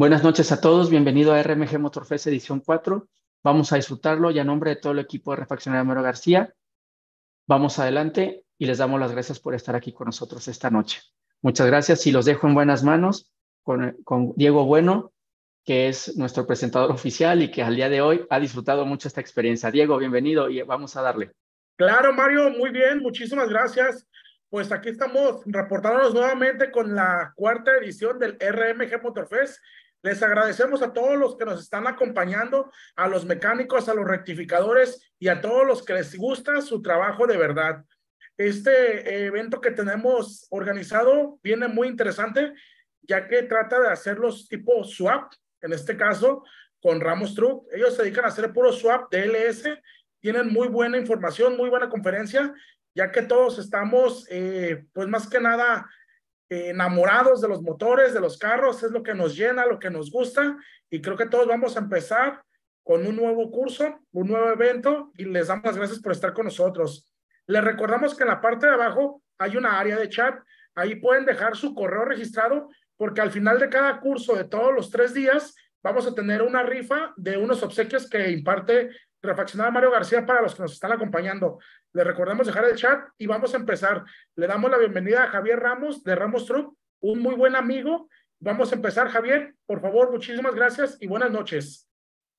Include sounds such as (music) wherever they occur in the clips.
Buenas noches a todos, bienvenido a RMG Motorfest edición 4. Vamos a disfrutarlo y a nombre de todo el equipo de Refaccionaria Mero García, vamos adelante y les damos las gracias por estar aquí con nosotros esta noche. Muchas gracias y los dejo en buenas manos con, con Diego Bueno, que es nuestro presentador oficial y que al día de hoy ha disfrutado mucho esta experiencia. Diego, bienvenido y vamos a darle. Claro, Mario, muy bien, muchísimas gracias. Pues aquí estamos reportándonos nuevamente con la cuarta edición del RMG Motorfest les agradecemos a todos los que nos están acompañando, a los mecánicos, a los rectificadores y a todos los que les gusta su trabajo de verdad. Este evento que tenemos organizado viene muy interesante, ya que trata de hacerlos tipo swap, en este caso con Ramos Truck. Ellos se dedican a hacer puro swap de LS, tienen muy buena información, muy buena conferencia, ya que todos estamos, eh, pues más que nada, enamorados de los motores, de los carros, es lo que nos llena, lo que nos gusta y creo que todos vamos a empezar con un nuevo curso, un nuevo evento y les damos las gracias por estar con nosotros. Les recordamos que en la parte de abajo hay una área de chat, ahí pueden dejar su correo registrado porque al final de cada curso de todos los tres días vamos a tener una rifa de unos obsequios que imparte Refaccionar Mario García para los que nos están acompañando. Le recordamos dejar el chat y vamos a empezar. Le damos la bienvenida a Javier Ramos de Ramos Truck, un muy buen amigo. Vamos a empezar, Javier. Por favor, muchísimas gracias y buenas noches.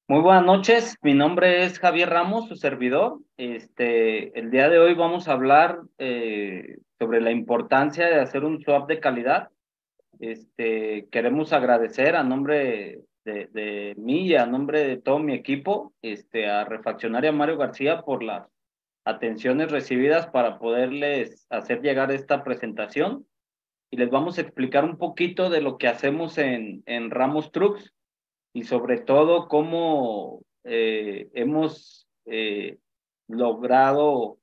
Muy buenas noches. Mi nombre es Javier Ramos, su servidor. Este, el día de hoy vamos a hablar eh, sobre la importancia de hacer un swap de calidad. Este, queremos agradecer a nombre de, de, mí y a nombre de todo mi equipo, este, a Refaccionaria Mario García por las atenciones recibidas para poderles hacer llegar esta presentación. Y les vamos a explicar un poquito de lo que hacemos en, en Ramos Trucks y sobre todo cómo eh, hemos eh, logrado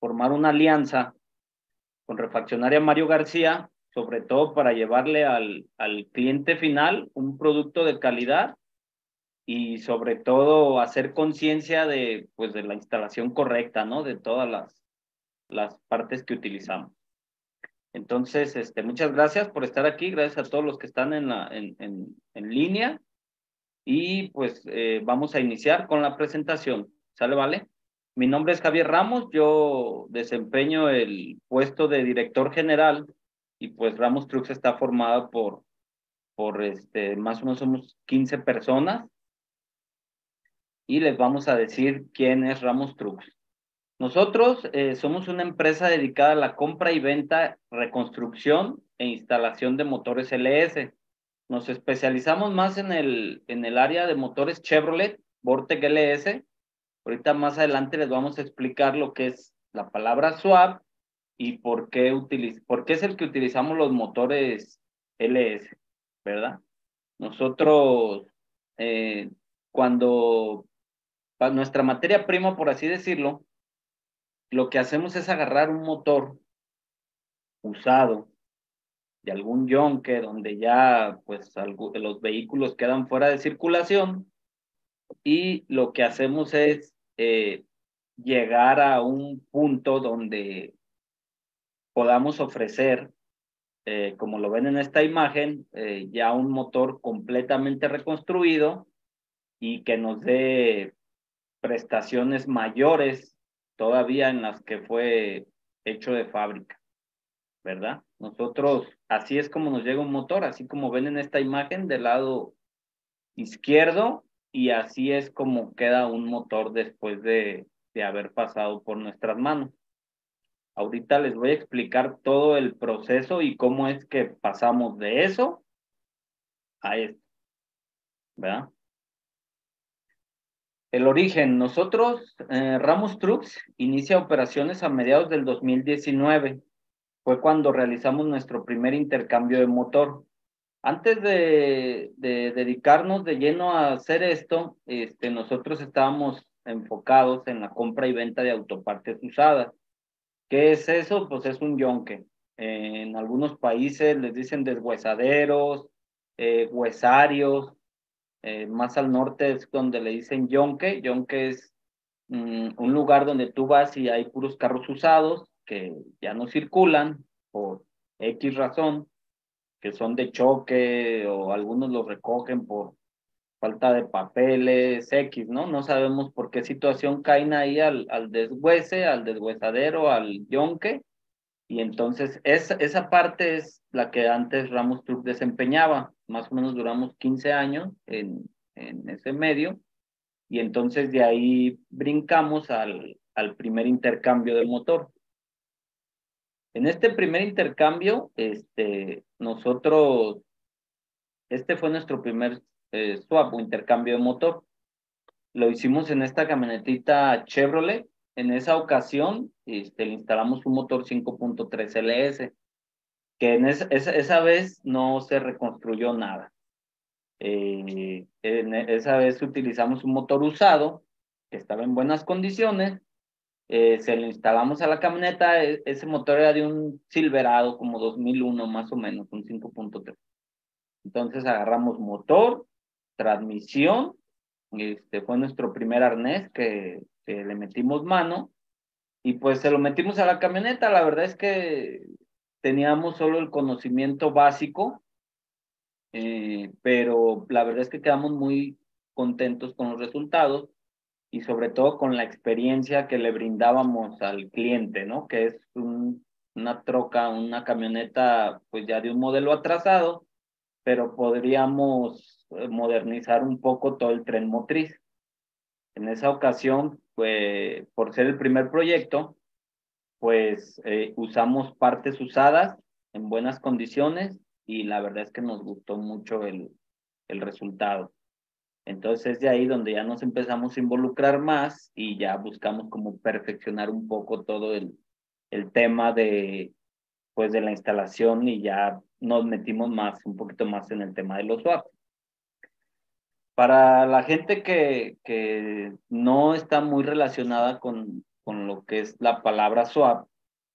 formar una alianza con Refaccionaria Mario García sobre todo para llevarle al, al cliente final un producto de calidad y sobre todo hacer conciencia de, pues, de la instalación correcta, ¿no? De todas las, las partes que utilizamos. Entonces, este, muchas gracias por estar aquí, gracias a todos los que están en, la, en, en, en línea y pues eh, vamos a iniciar con la presentación. ¿Sale, vale? Mi nombre es Javier Ramos, yo desempeño el puesto de director general y pues Ramos Trucks está formado por, por este, más o menos somos 15 personas y les vamos a decir quién es Ramos Trucks. Nosotros eh, somos una empresa dedicada a la compra y venta, reconstrucción e instalación de motores LS. Nos especializamos más en el, en el área de motores Chevrolet, Vortec LS. Ahorita más adelante les vamos a explicar lo que es la palabra swap y por qué, por qué es el que utilizamos los motores LS, ¿verdad? Nosotros, eh, cuando nuestra materia prima, por así decirlo, lo que hacemos es agarrar un motor usado de algún yonque donde ya pues los vehículos quedan fuera de circulación y lo que hacemos es eh, llegar a un punto donde podamos ofrecer, eh, como lo ven en esta imagen, eh, ya un motor completamente reconstruido y que nos dé prestaciones mayores todavía en las que fue hecho de fábrica, ¿verdad? Nosotros, así es como nos llega un motor, así como ven en esta imagen del lado izquierdo, y así es como queda un motor después de, de haber pasado por nuestras manos. Ahorita les voy a explicar todo el proceso y cómo es que pasamos de eso a esto. ¿Verdad? El origen. Nosotros, eh, Ramos Trucks, inicia operaciones a mediados del 2019. Fue cuando realizamos nuestro primer intercambio de motor. Antes de, de dedicarnos de lleno a hacer esto, este, nosotros estábamos enfocados en la compra y venta de autopartes usadas. ¿Qué es eso? Pues es un yonque. en algunos países les dicen deshuesaderos, eh, huesarios. Eh, más al norte es donde le dicen yonque. Yonque es mm, un lugar donde tú vas y hay puros carros usados que ya no circulan por X razón. que son de choque o algunos los recogen por falta de papeles X, ¿no? No sabemos por qué situación caen ahí al, al deshuese, al deshuesadero, al yonque. Y entonces esa, esa parte es la que antes Ramos Truck desempeñaba. Más o menos duramos 15 años en, en ese medio. Y entonces de ahí brincamos al, al primer intercambio del motor. En este primer intercambio, este, nosotros, este fue nuestro primer eh, swap o intercambio de motor. Lo hicimos en esta camionetita Chevrolet. En esa ocasión este, le instalamos un motor 5.3 LS, que en esa, esa, vez no se reconstruyó nada. Eh, en esa vez utilizamos un motor usado que estaba en buenas condiciones. Eh, se lo instalamos a la camioneta. E, ese motor era de un Silverado como 2001 más o menos, un 5.3. Entonces agarramos motor, transmisión, este fue nuestro primer arnés que, le metimos mano y pues se lo metimos a la camioneta. La verdad es que teníamos solo el conocimiento básico, eh, pero la verdad es que quedamos muy contentos con los resultados y sobre todo con la experiencia que le brindábamos al cliente, ¿no? Que es una troca, una camioneta, pues ya de un modelo atrasado, pero podríamos eh, modernizar un poco todo el tren motriz. En esa ocasión, pues, por ser el primer proyecto, pues eh, usamos partes usadas en buenas condiciones y la verdad es que nos gustó mucho el, el resultado. Entonces es de ahí donde ya nos empezamos a involucrar más y ya buscamos como perfeccionar un poco todo el, el tema de, pues, de la instalación y ya nos metimos más, un poquito más en el tema de los swaps. Para la gente que, que no está muy relacionada con, con lo que es la palabra swap,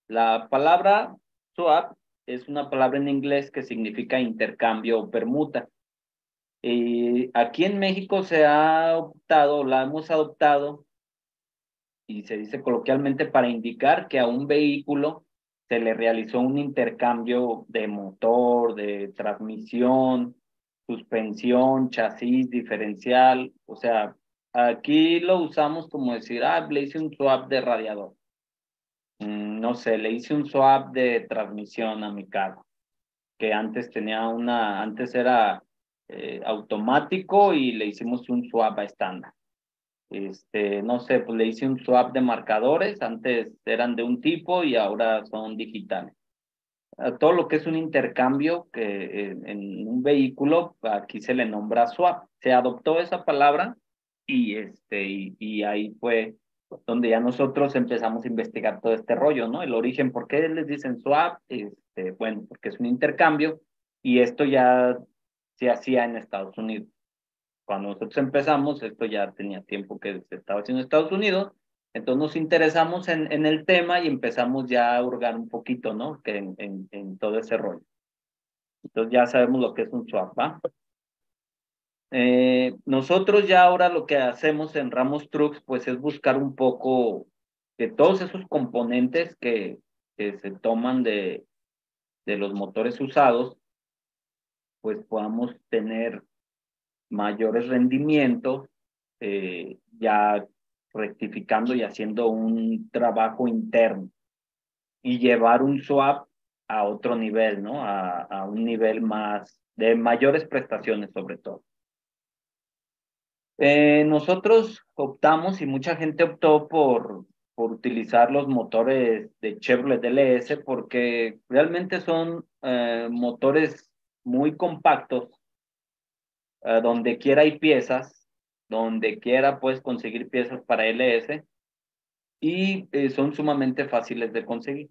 la palabra swap es una palabra en inglés que significa intercambio o permuta. Y aquí en México se ha optado, la hemos adoptado, y se dice coloquialmente para indicar que a un vehículo se le realizó un intercambio de motor, de transmisión, suspensión, chasis, diferencial, o sea, aquí lo usamos como decir, ah, le hice un swap de radiador. Mm, no sé, le hice un swap de transmisión a mi carro, que antes tenía una, antes era eh, automático y le hicimos un swap a estándar. Este, no sé, pues le hice un swap de marcadores, antes eran de un tipo y ahora son digitales todo lo que es un intercambio que en, un vehículo, aquí se le nombra swap. Se adoptó esa palabra y, este, y, ahí fue donde ya nosotros empezamos a investigar todo este rollo, ¿no? El origen, ¿por qué les dicen swap? Este, bueno, porque es un intercambio y esto ya se hacía en Estados Unidos. Cuando nosotros empezamos, esto ya tenía tiempo que se estaba haciendo en Estados Unidos entonces nos interesamos en, en, el tema y empezamos ya a hurgar un poquito, ¿no? Que en, en, en, todo ese rollo. Entonces ya sabemos lo que es un swap, ¿va? Eh, nosotros ya ahora lo que hacemos en Ramos Trucks, pues es buscar un poco de todos esos componentes que, que se toman de, de los motores usados, pues podamos tener mayores rendimientos, eh, ya rectificando y haciendo un trabajo interno y llevar un swap a otro nivel, ¿no? A, a un nivel más de mayores prestaciones sobre todo. Eh, nosotros optamos y mucha gente optó por, por utilizar los motores de Chevrolet DLS porque realmente son eh, motores muy compactos, eh, donde quiera hay piezas donde quiera puedes conseguir piezas para LS y eh, son sumamente fáciles de conseguir.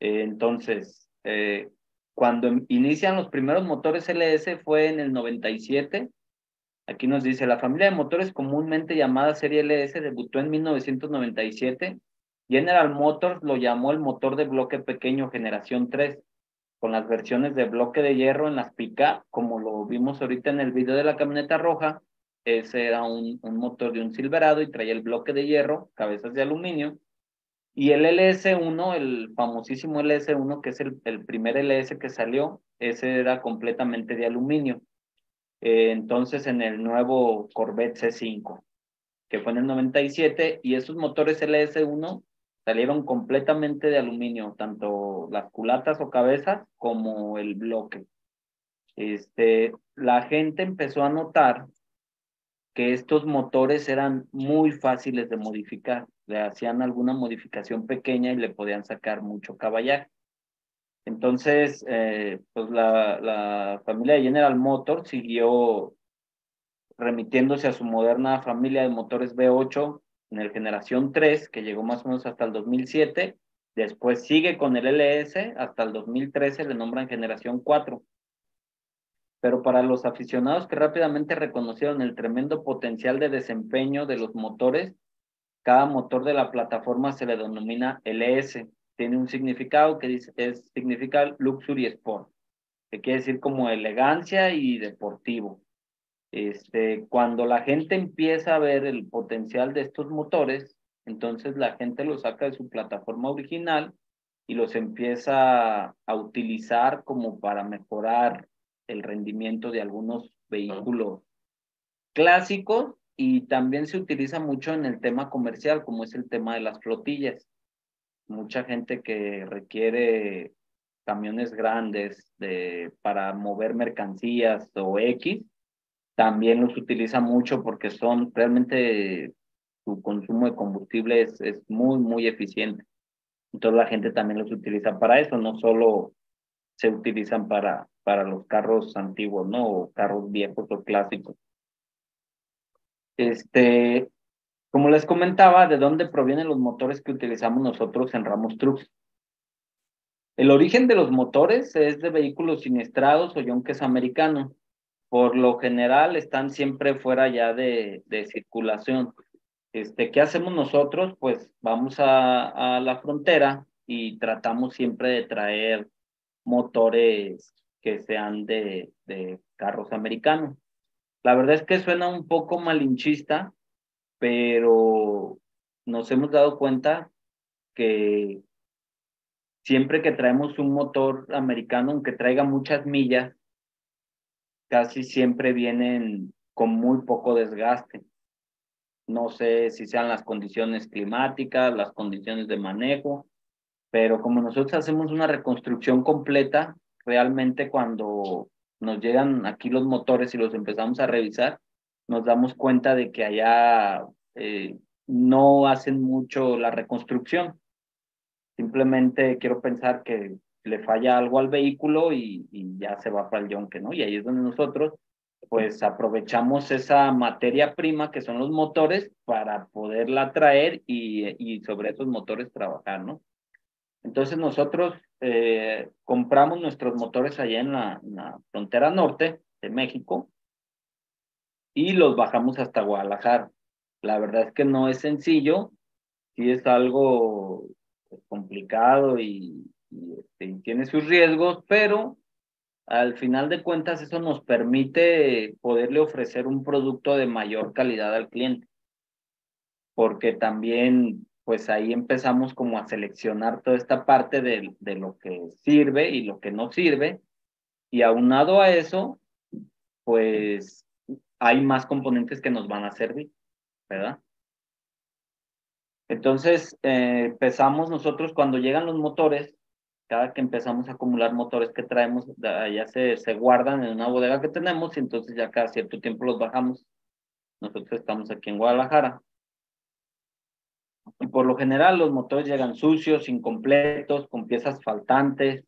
Entonces, cuando inician los primeros motores LS fue en el 97. Aquí nos dice, la familia de motores comúnmente llamada serie LS debutó en 1997. General Motors lo llamó el motor de bloque pequeño generación 3, con las versiones de bloque de hierro en las pica, como lo vimos ahorita en el video de la camioneta roja, ese era un, motor de un Silverado y traía el bloque de hierro, cabezas de aluminio. Y el LS1, el famosísimo LS1, que es el, el primer LS que salió, ese era completamente de aluminio. Eh, entonces, en el nuevo Corvette C5, que fue en el 97, y esos motores LS1 salieron completamente de aluminio, tanto las culatas o cabezas como el bloque. Este, la gente empezó a notar que estos motores eran muy fáciles de modificar. Le hacían alguna modificación pequeña y le podían sacar mucho caballaje. Entonces, eh, pues la, la familia de General Motors siguió remitiéndose a su moderna familia de motores V8 en el generación 3, que llegó más o menos hasta el 2007. Después sigue con el LS, hasta el 2013 le nombran generación 4 pero para los aficionados que rápidamente reconocieron el tremendo potencial de desempeño de los motores, cada motor de la plataforma se le denomina LS. Tiene un significado que dice, es, significa Luxury Sport, que quiere decir como elegancia y deportivo. Este, cuando la gente empieza a ver el potencial de estos motores, entonces la gente los saca de su plataforma original y los empieza a utilizar como para mejorar el rendimiento de algunos vehículos clásicos y también se utiliza mucho en el tema comercial, como es el tema de las flotillas. Mucha gente que requiere camiones grandes de, para mover mercancías o X, también los utiliza mucho porque son realmente su consumo de combustible es, es muy, muy eficiente. Entonces la gente también los utiliza para eso, no solo se utilizan para, para los carros antiguos, ¿no? O carros viejos o clásicos. Este, como les comentaba, ¿de dónde provienen los motores que utilizamos nosotros en Ramos Trucks? El origen de los motores es de vehículos siniestrados o yonques americanos. Por lo general están siempre fuera ya de, de circulación. Este, ¿Qué hacemos nosotros? Pues vamos a, a la frontera y tratamos siempre de traer motores que sean de, de carros americanos. La verdad es que suena un poco malinchista, pero nos hemos dado cuenta que siempre que traemos un motor americano, aunque traiga muchas millas, casi siempre vienen con muy poco desgaste. No sé si sean las condiciones climáticas, las condiciones de manejo, pero como nosotros hacemos una reconstrucción completa, realmente cuando nos llegan aquí los motores y los empezamos a revisar, nos damos cuenta de que allá eh, no hacen mucho la reconstrucción. Simplemente quiero pensar que le falla algo al vehículo y, ya se va para el yonque, ¿no? Y ahí es donde nosotros pues aprovechamos esa materia prima que son los motores para poderla traer y, sobre esos motores trabajar, ¿no? Entonces nosotros eh, compramos nuestros motores allá en la, frontera norte de México y los bajamos hasta Guadalajara. La verdad es que no es sencillo, sí es algo pues, complicado y, este, y, tiene sus riesgos, pero al final de cuentas eso nos permite poderle ofrecer un producto de mayor calidad al cliente, porque también pues ahí empezamos como a seleccionar toda esta parte de, de lo que sirve y lo que no sirve. Y aunado a eso, pues hay más componentes que nos van a servir, ¿verdad? Entonces, eh, empezamos nosotros cuando llegan los motores, cada que empezamos a acumular motores que traemos, ya se, se guardan en una bodega que tenemos y entonces ya cada cierto tiempo los bajamos. Nosotros estamos aquí en Guadalajara y por lo general los motores llegan sucios, incompletos, con piezas faltantes.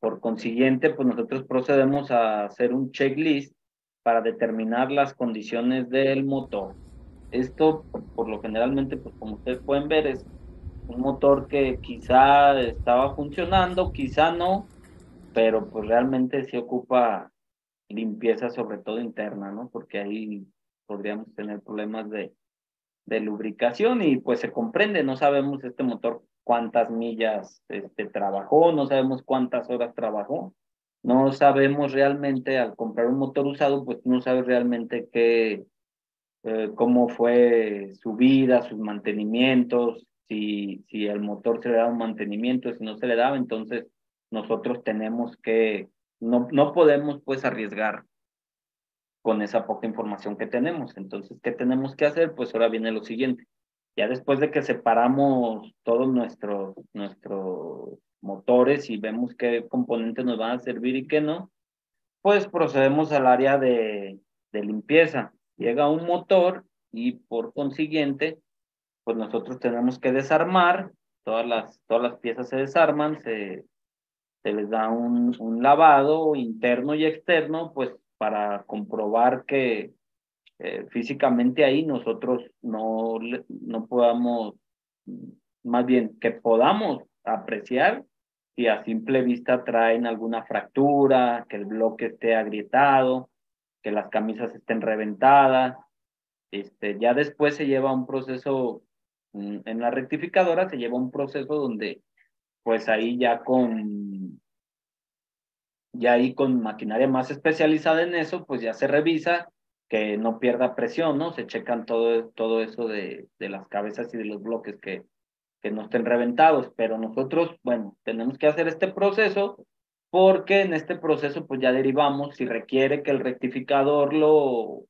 Por consiguiente, pues nosotros procedemos a hacer un checklist para determinar las condiciones del motor. Esto, por lo generalmente, pues como ustedes pueden ver, es un motor que quizá estaba funcionando, quizá no, pero pues realmente sí ocupa limpieza, sobre todo interna, ¿no? Porque ahí podríamos tener problemas de, de lubricación y pues se comprende, no sabemos este motor cuántas millas este, trabajó, no sabemos cuántas horas trabajó, no sabemos realmente al comprar un motor usado, pues no sabes realmente qué, eh, cómo fue su vida, sus mantenimientos, si, si el motor se le da un mantenimiento, si no se le daba, entonces nosotros tenemos que, no, no podemos pues arriesgar con esa poca información que tenemos. Entonces, ¿qué tenemos que hacer? Pues ahora viene lo siguiente. Ya después de que separamos todos nuestros, nuestros motores y vemos qué componentes nos van a servir y qué no, pues procedemos al área de, de limpieza. Llega un motor y por consiguiente, pues nosotros tenemos que desarmar, todas las, todas las piezas se desarman, se, se les da un, un lavado interno y externo, pues para comprobar que eh, físicamente ahí nosotros no, no podamos, más bien que podamos apreciar a simple vista traen alguna fractura, que el bloque esté agrietado, que las camisas estén reventadas. Este, ya después se lleva un proceso, mm, en la rectificadora se lleva un proceso donde pues ahí ya con ya ahí con maquinaria más especializada en eso, pues ya se revisa que no pierda presión, ¿no? Se checan todo, todo eso de, de las cabezas y de los bloques que, que no estén reventados, pero nosotros, bueno, tenemos que hacer este proceso porque en este proceso pues ya derivamos si requiere que el rectificador lo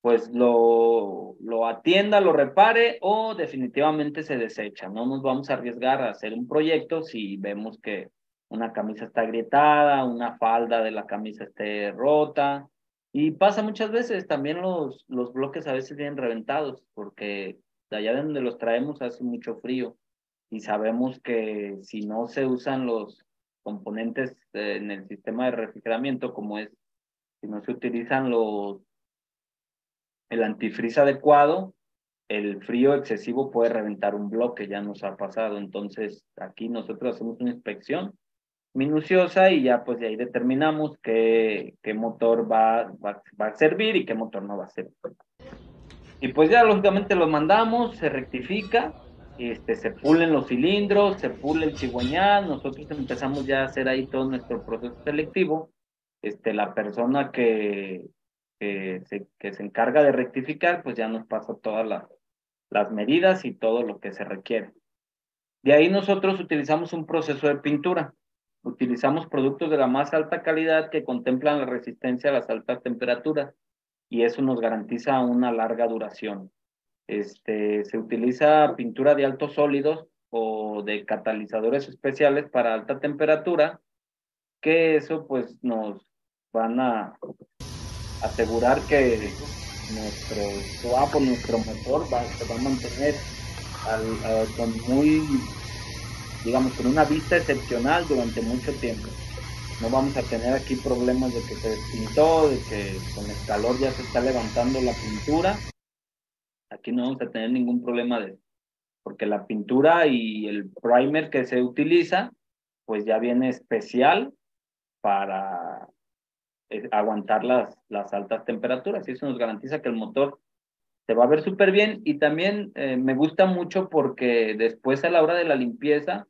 pues lo, lo atienda, lo repare o definitivamente se desecha. No nos vamos a arriesgar a hacer un proyecto si vemos que una camisa está agrietada, una falda de la camisa esté rota. Y pasa muchas veces, también los, los bloques a veces vienen reventados, porque de allá de donde los traemos hace mucho frío y sabemos que si no se usan los componentes en el sistema de refrigeramiento, como es, si no se utilizan los, el antifreeze adecuado, el frío excesivo puede reventar un bloque, ya nos ha pasado. Entonces, aquí nosotros hacemos una inspección minuciosa y ya pues de ahí determinamos qué, qué motor va, va, va, a servir y qué motor no va a servir. Y pues ya lógicamente lo mandamos, se rectifica, este, se pulen los cilindros, se pule el cigüeñal, nosotros empezamos ya a hacer ahí todo nuestro proceso selectivo. Este, la persona que, que, se, que se encarga de rectificar, pues ya nos pasa todas las, las medidas y todo lo que se requiere. De ahí nosotros utilizamos un proceso de pintura utilizamos productos de la más alta calidad que contemplan la resistencia a las altas temperaturas y eso nos garantiza una larga duración. Este, se utiliza pintura de altos sólidos o de catalizadores especiales para alta temperatura, que eso pues nos van a asegurar que nuestro swap o nuestro motor va, se va a mantener al, con muy digamos, con una vista excepcional durante mucho tiempo. No vamos a tener aquí problemas de que se despintó, de que con el calor ya se está levantando la pintura. Aquí no vamos a tener ningún problema de porque la pintura y el primer que se utiliza, pues ya viene especial para eh, aguantar las, las altas temperaturas y eso nos garantiza que el motor se va a ver súper bien y también eh, me gusta mucho porque después a la hora de la limpieza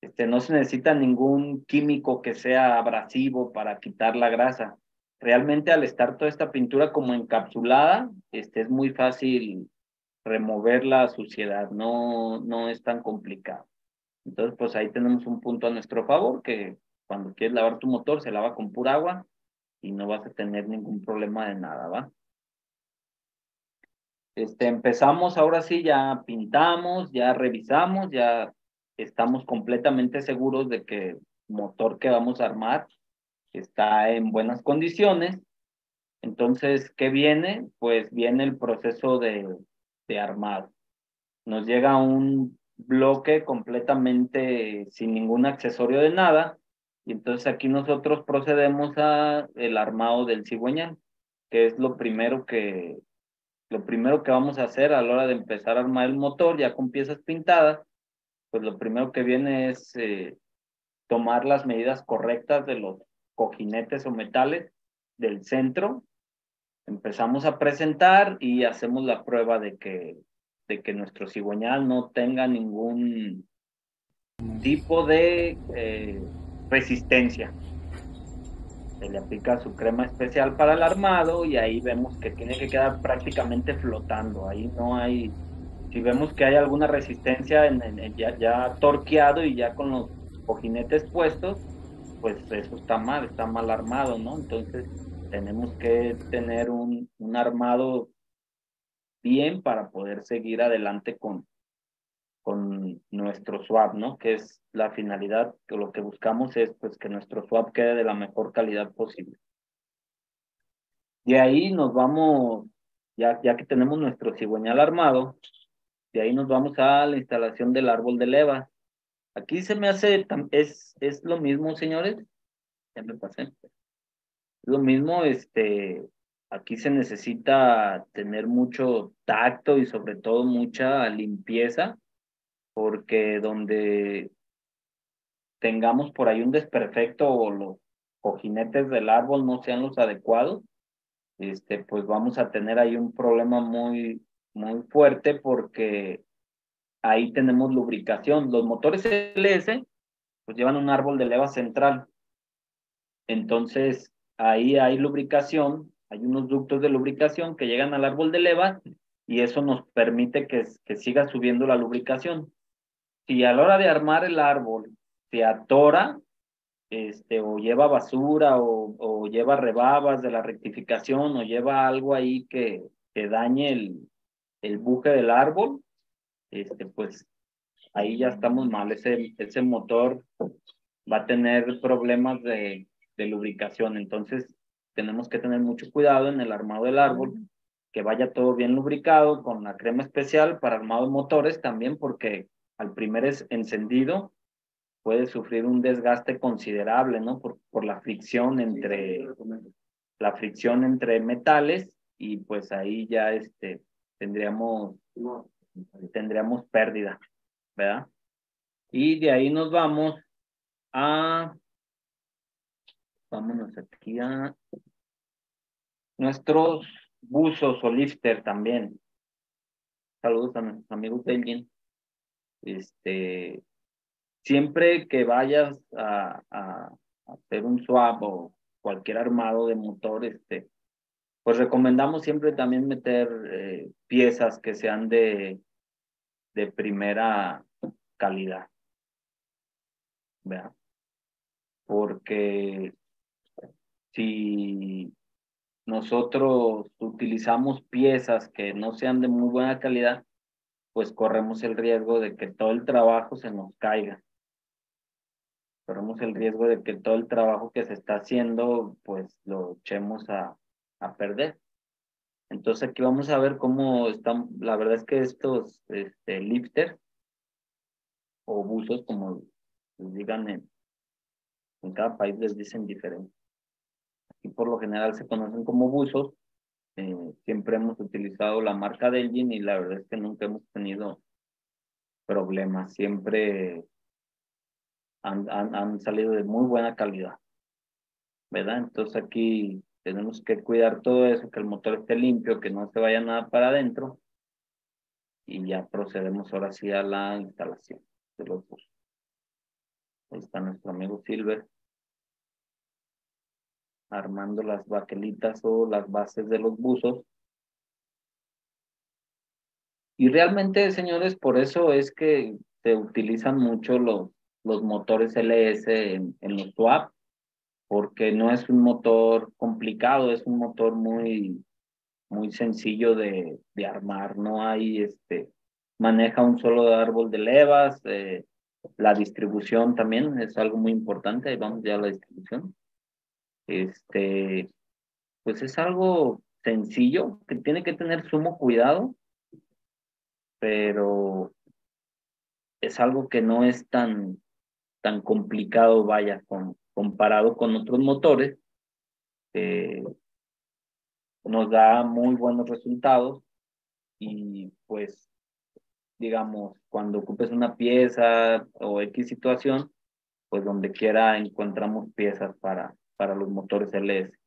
este, no se necesita ningún químico que sea abrasivo para quitar la grasa. Realmente al estar toda esta pintura como encapsulada, este, es muy fácil remover la suciedad, no, no es tan complicado. Entonces, pues ahí tenemos un punto a nuestro favor, que cuando quieres lavar tu motor, se lava con pura agua y no vas a tener ningún problema de nada, ¿va? Este, empezamos, ahora sí, ya pintamos, ya revisamos, ya estamos completamente seguros de que el motor que vamos a armar está en buenas condiciones. Entonces, ¿qué viene? Pues viene el proceso de, de armado. Nos llega un bloque completamente sin ningún accesorio de nada. Y entonces aquí nosotros procedemos a el armado del cigüeñal, que es lo primero que, lo primero que vamos a hacer a la hora de empezar a armar el motor, ya con piezas pintadas, pues lo primero que viene es eh, tomar las medidas correctas de los cojinetes o metales del centro. Empezamos a presentar y hacemos la prueba de que, de que nuestro cigüeñal no tenga ningún tipo de eh, resistencia. Se le aplica su crema especial para el armado y ahí vemos que tiene que quedar prácticamente flotando. Ahí no hay si vemos que hay alguna resistencia en, ya, ya, torqueado y ya con los cojinetes puestos, pues eso está mal, está mal armado, ¿no? Entonces tenemos que tener un, un armado bien para poder seguir adelante con, con nuestro swap, ¿no? Que es la finalidad, que lo que buscamos es pues que nuestro swap quede de la mejor calidad posible. De ahí nos vamos, ya, ya que tenemos nuestro cigüeñal armado, de ahí nos vamos a la instalación del árbol de leva. Aquí se me hace, es, es lo mismo, señores. Ya me pasé. Lo mismo, este, aquí se necesita tener mucho tacto y sobre todo mucha limpieza, porque donde tengamos por ahí un desperfecto o los cojinetes del árbol no sean los adecuados, este, pues vamos a tener ahí un problema muy, muy fuerte porque ahí tenemos lubricación. Los motores LS pues llevan un árbol de leva central. Entonces, ahí hay lubricación, hay unos ductos de lubricación que llegan al árbol de leva y eso nos permite que, que siga subiendo la lubricación. Si a la hora de armar el árbol se atora, este, o lleva basura o, o lleva rebabas de la rectificación o lleva algo ahí que, que dañe el, el buque del árbol, este, pues ahí ya estamos mal. Ese, ese motor va a tener problemas de, de lubricación. Entonces, tenemos que tener mucho cuidado en el armado del árbol, que vaya todo bien lubricado con la crema especial para armado de motores también, porque al primer encendido puede sufrir un desgaste considerable, ¿no? Por, por la fricción entre la fricción entre metales y pues ahí ya este tendríamos, tendríamos pérdida, ¿verdad? Y de ahí nos vamos a, vámonos aquí a nuestros buzos o lifter también. Saludos a nuestros amigos de Elgin. Este, siempre que vayas a, a, hacer un swap o cualquier armado de motor, este, pues recomendamos siempre también meter eh, piezas que sean de, de primera calidad. ¿Verdad? Porque si nosotros utilizamos piezas que no sean de muy buena calidad, pues corremos el riesgo de que todo el trabajo se nos caiga. Corremos el riesgo de que todo el trabajo que se está haciendo, pues lo echemos a, a perder. Entonces aquí vamos a ver cómo están, la verdad es que estos este, lifters o buzos, como les digan en, en cada país les dicen diferente. Aquí por lo general se conocen como buzos. Eh, siempre hemos utilizado la marca Delgin y la verdad es que nunca hemos tenido problemas. Siempre han, han, han salido de muy buena calidad. ¿Verdad? Entonces aquí tenemos que cuidar todo eso, que el motor esté limpio, que no se vaya nada para adentro. Y ya procedemos ahora sí a la instalación de los buzos. Ahí está nuestro amigo Silver armando las baquelitas o las bases de los buzos. Y realmente, señores, por eso es que se utilizan mucho los, los motores LS en, en los swap, porque no es un motor complicado, es un motor muy, muy sencillo de, de armar, no hay este, maneja un solo árbol de levas, eh, la distribución también es algo muy importante, vamos ya a la distribución. Este, pues es algo sencillo que tiene que tener sumo cuidado, pero es algo que no es tan, tan complicado, vaya, con, comparado con otros motores, eh, nos da muy buenos resultados y pues digamos cuando ocupes una pieza o X situación pues donde quiera encontramos piezas para, para los motores LS.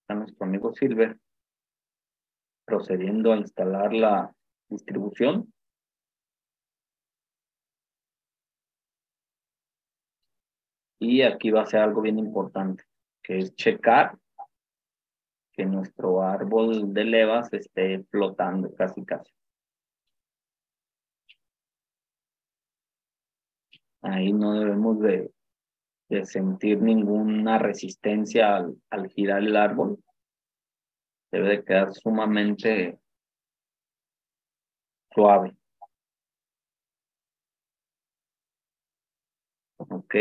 Está nuestro amigo Silver procediendo a instalar la distribución Y aquí va a ser algo bien importante, que es checar que nuestro árbol de levas esté flotando casi casi. Ahí no debemos de, de sentir ninguna resistencia al, al girar el árbol. Debe de quedar sumamente suave. Ok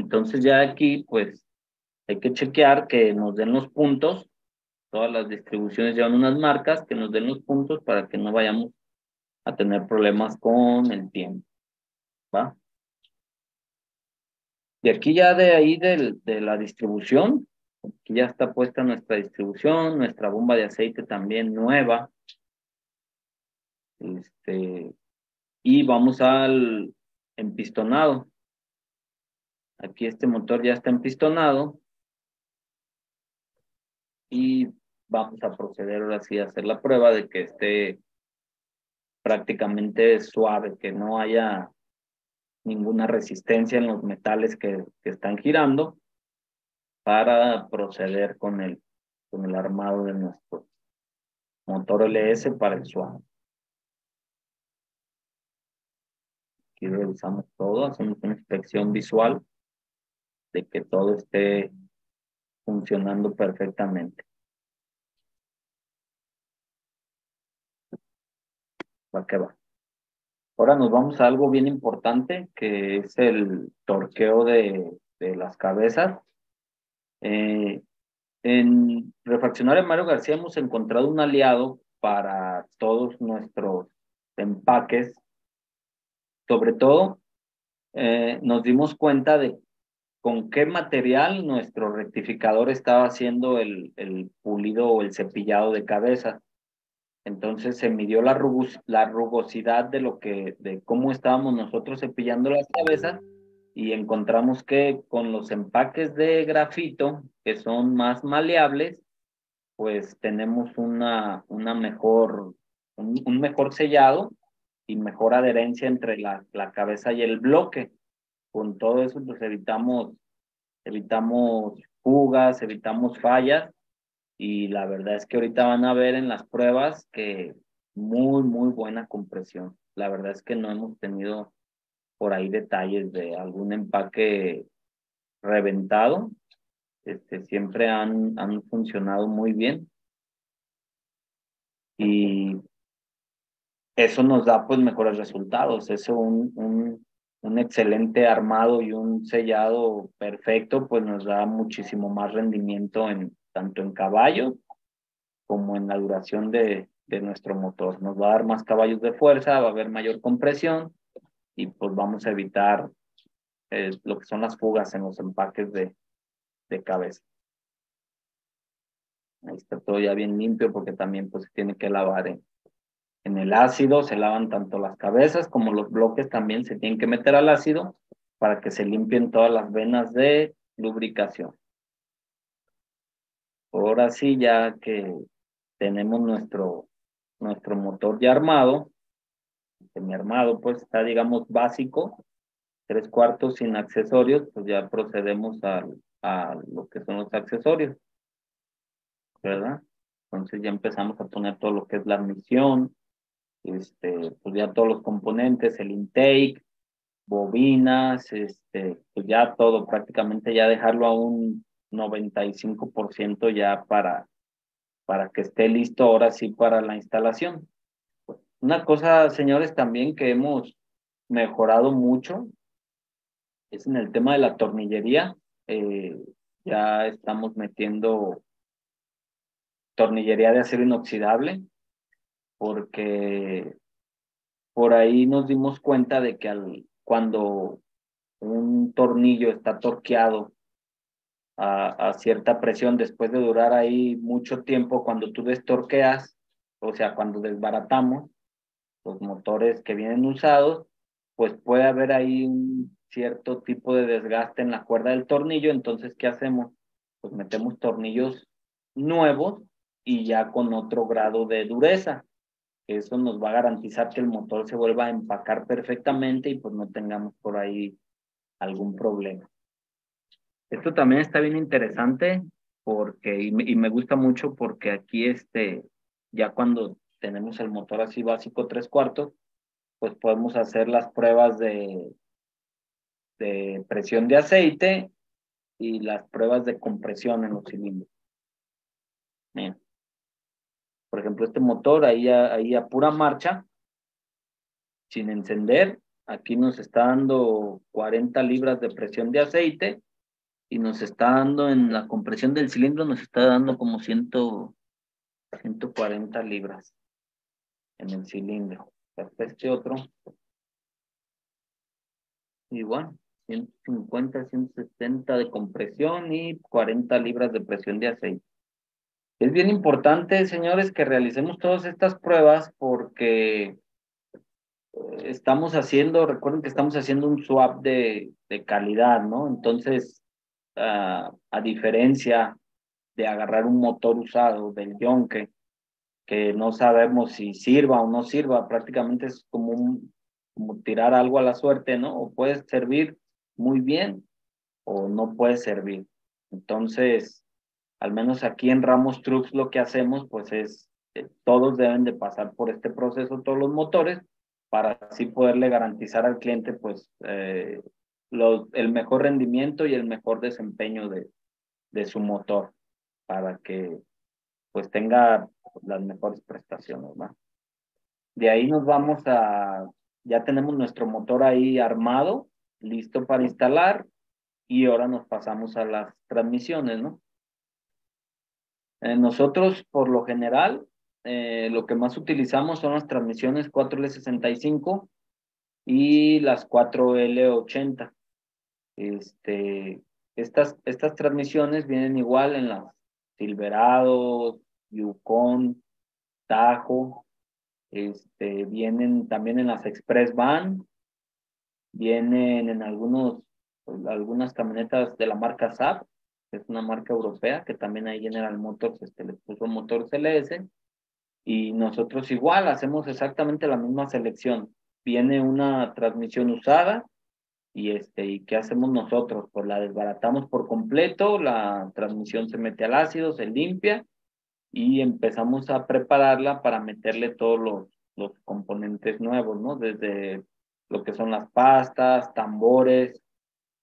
entonces ya aquí pues hay que chequear que nos den los puntos. Todas las distribuciones llevan unas marcas que nos den los puntos para que no vayamos a tener problemas con el tiempo. ¿Va? Y aquí ya de ahí del, de la distribución, aquí ya está puesta nuestra distribución, nuestra bomba de aceite también nueva. Este, y vamos al empistonado. Aquí este motor ya está empistonado. Y vamos a proceder ahora sí a hacer la prueba de que esté prácticamente suave, que no haya ninguna resistencia en los metales que, que están girando para proceder con el, con el armado de nuestro motor LS para el suave. Aquí revisamos todo, hacemos una inspección visual de que todo esté funcionando perfectamente. ¿Va que va? Ahora nos vamos a algo bien importante, que es el torqueo de, de las cabezas. Eh, en Refaccionario Mario García hemos encontrado un aliado para todos nuestros empaques. Sobre todo, eh, nos dimos cuenta de con qué material nuestro rectificador estaba haciendo el, el pulido o el cepillado de cabeza. Entonces se midió la, rugosidad de lo que, de cómo estábamos nosotros cepillando las cabezas y encontramos que con los empaques de grafito, que son más maleables, pues tenemos una, una mejor, un, mejor sellado y mejor adherencia entre la, la cabeza y el bloque con todo eso pues evitamos, evitamos fugas, evitamos fallas y la verdad es que ahorita van a ver en las pruebas que muy, muy buena compresión. La verdad es que no hemos tenido por ahí detalles de algún empaque reventado. Este, siempre han, han funcionado muy bien. Y eso nos da pues mejores resultados. Eso un, un, un excelente armado y un sellado perfecto, pues nos da muchísimo más rendimiento en tanto en caballos como en la duración de, de nuestro motor. Nos va a dar más caballos de fuerza, va a haber mayor compresión y pues vamos a evitar eh, lo que son las fugas en los empaques de, de cabeza. Ahí está todo ya bien limpio porque también pues se tiene que lavar en el ácido se lavan tanto las cabezas como los bloques también se tienen que meter al ácido para que se limpien todas las venas de lubricación. Ahora sí, ya que tenemos nuestro, nuestro motor ya armado, mi armado pues está digamos básico, tres cuartos sin accesorios, pues ya procedemos a, a lo que son los accesorios, ¿verdad? Entonces ya empezamos a poner todo lo que es la admisión, este, pues ya todos los componentes, el intake, bobinas, este, pues ya todo, prácticamente ya dejarlo a un 95% ya para, para que esté listo ahora sí para la instalación. Una cosa, señores, también que hemos mejorado mucho es en el tema de la tornillería. Eh, ya estamos metiendo tornillería de acero inoxidable porque por ahí nos dimos cuenta de que al, cuando un tornillo está torqueado a, a, cierta presión, después de durar ahí mucho tiempo, cuando tú destorqueas, o sea, cuando desbaratamos los motores que vienen usados, pues puede haber ahí un cierto tipo de desgaste en la cuerda del tornillo, entonces, ¿qué hacemos? Pues metemos tornillos nuevos y ya con otro grado de dureza. Eso nos va a garantizar que el motor se vuelva a empacar perfectamente y pues no tengamos por ahí algún problema. Esto también está bien interesante porque, y me, gusta mucho porque aquí este, ya cuando tenemos el motor así básico tres cuartos, pues podemos hacer las pruebas de, de presión de aceite y las pruebas de compresión en los cilindros. Por ejemplo, este motor ahí ahí a pura marcha, sin encender, aquí nos está dando 40 libras de presión de aceite y nos está dando en la compresión del cilindro, nos está dando como 100, 140 libras en el cilindro. Este otro, igual, 150, 170 de compresión y 40 libras de presión de aceite. Es bien importante, señores, que realicemos todas estas pruebas porque estamos haciendo, recuerden que estamos haciendo un swap de, de calidad, ¿no? Entonces, uh, a diferencia de agarrar un motor usado del yonke, que no sabemos si sirva o no sirva, prácticamente es como, un, como tirar algo a la suerte, ¿no? O puede servir muy bien o no puede servir. Entonces, al menos aquí en Ramos Trucks lo que hacemos, pues es, eh, todos deben de pasar por este proceso, todos los motores, para así poderle garantizar al cliente pues eh, el mejor rendimiento y el mejor desempeño de, de su motor para que pues tenga las mejores prestaciones. ¿va? De ahí nos vamos a, ya tenemos nuestro motor ahí armado, listo para instalar y ahora nos pasamos a las transmisiones, ¿no? Eh, nosotros por lo general eh, lo que más utilizamos son las transmisiones 4L65 y las 4L80. Este, estas, estas transmisiones vienen igual en las Silverado, Yukon, Tajo, este, vienen también en las Express Van, vienen en algunos, algunas camionetas de la marca SAP, es una marca europea, que también ahí General Motors este, les puso motor CLS y nosotros igual hacemos exactamente la misma selección. Viene una transmisión usada y este y qué hacemos nosotros pues la desbaratamos por completo la transmisión se mete al ácido se limpia y empezamos a prepararla para meterle todos los, los componentes nuevos no desde lo que son las pastas tambores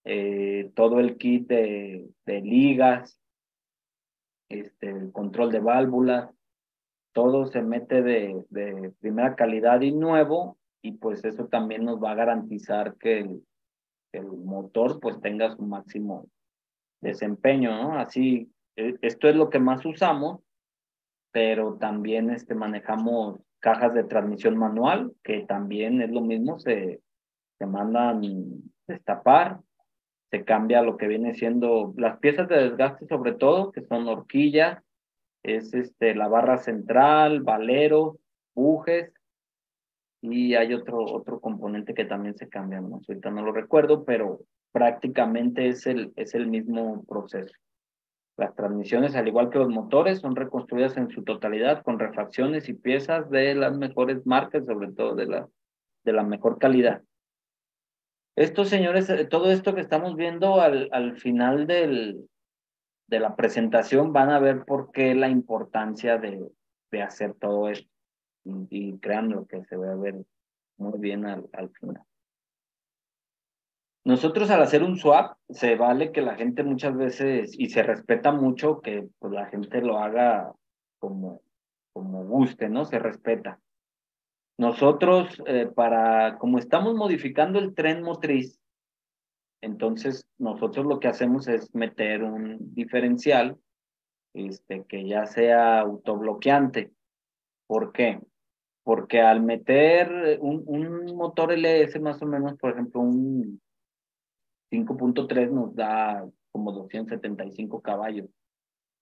eh, todo el kit de, ligas este el control de válvulas todo se mete de, primera calidad y nuevo, y pues eso también nos va a garantizar que el, el motor pues tenga su máximo desempeño, ¿no? Así, e, esto es lo que más usamos, pero también este, manejamos cajas de transmisión manual, que también es lo mismo, se, se mandan destapar, se cambia lo que viene siendo las piezas de desgaste sobre todo, que son horquillas, es este, la barra central, valero, bujes, y hay otro, otro componente que también se cambia, ¿no? ahorita no lo recuerdo, pero prácticamente es el, es el mismo proceso. Las transmisiones, al igual que los motores, son reconstruidas en su totalidad con refacciones y piezas de las mejores marcas, sobre todo de la, de la mejor calidad. Estos señores, eh, todo esto que estamos viendo al, al final del, de la presentación van a ver por qué la importancia de, de hacer todo esto. Y, y lo que se va a ver muy bien al, al final. Nosotros al hacer un swap, se vale que la gente muchas veces, y se respeta mucho que pues, la gente lo haga como, como guste, ¿no? Se respeta. Nosotros, eh, para, como estamos modificando el tren motriz, entonces, nosotros lo que hacemos es meter un diferencial este, que ya sea autobloqueante. ¿Por qué? Porque al meter un, un motor LS más o menos, por ejemplo, un 5.3 nos da como 275 caballos.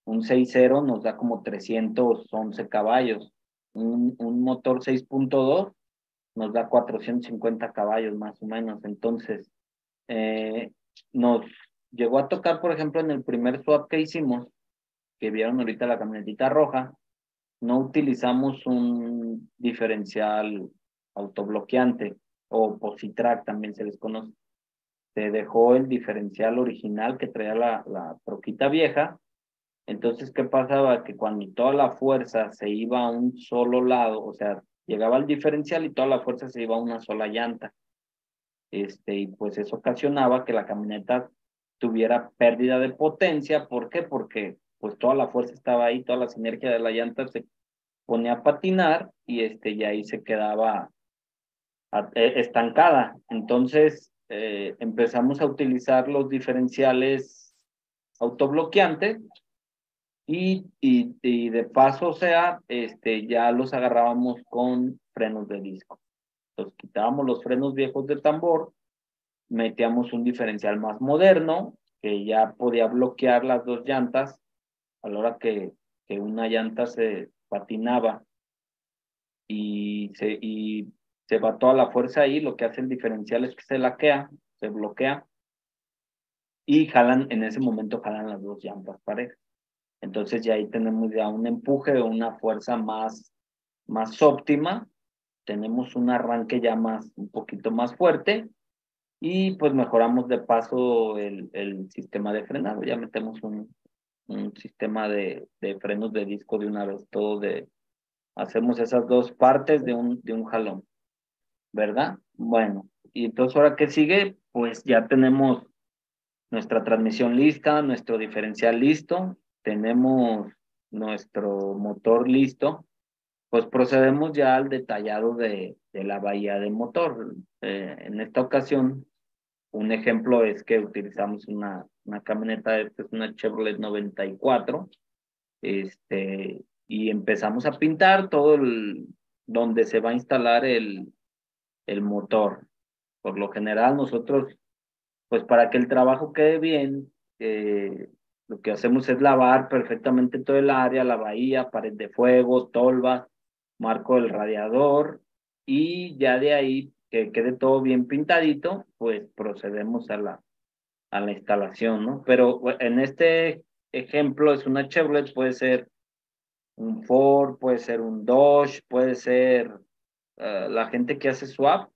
Un 6.0 nos da como 311 caballos. Un, un motor 6.2 nos da 450 caballos más o menos. Entonces, eh, nos llegó a tocar, por ejemplo, en el primer swap que hicimos, que vieron ahorita la camionetita roja, no utilizamos un diferencial autobloqueante o positrack también se les conoce. Se dejó el diferencial original que traía la, la troquita vieja. Entonces, ¿qué pasaba? Que cuando toda la fuerza se iba a un solo lado, o sea, llegaba al diferencial y toda la fuerza se iba a una sola llanta. este, y pues eso ocasionaba que la camioneta tuviera pérdida de potencia. ¿Por qué? Porque pues toda la fuerza estaba ahí, toda la sinergia de la llanta se ponía a patinar y este, y ahí se quedaba e, estancada. Entonces eh, empezamos a utilizar los diferenciales autobloqueantes y, y, de paso, o sea, este, ya los agarrábamos con frenos de disco. Entonces quitábamos los frenos viejos de tambor, metíamos un diferencial más moderno que ya podía bloquear las dos llantas a la hora que, que una llanta se patinaba y se, y se va toda la fuerza ahí, lo que hace el diferencial es que se laquea, se bloquea y jalan, en ese momento jalan las dos llantas parejas. Entonces ya ahí tenemos ya un empuje o una fuerza más, más óptima, tenemos un arranque ya más, un poquito más fuerte y pues mejoramos de paso el, el sistema de frenado, ya metemos un, un sistema de, de frenos de disco de una vez, todo de, hacemos esas dos partes de un, de un jalón. ¿verdad? Bueno, y entonces ahora que sigue, pues ya tenemos nuestra transmisión lista, nuestro diferencial listo, tenemos nuestro motor listo, pues procedemos ya al detallado de, de la bahía del motor. Eh, en esta ocasión, un ejemplo es que utilizamos una, una camioneta, esta es una Chevrolet 94, este, y empezamos a pintar todo el, donde se va a instalar el, el motor. Por lo general nosotros, pues para que el trabajo quede bien, eh, lo que hacemos es lavar perfectamente todo el área, la bahía, pared de fuego, tolva, marco del radiador y ya de ahí que quede todo bien pintadito, pues procedemos a la, a la instalación, ¿no? Pero en este ejemplo es una Chevrolet, puede ser un Ford, puede ser un Dodge, puede ser eh, la gente que hace swap,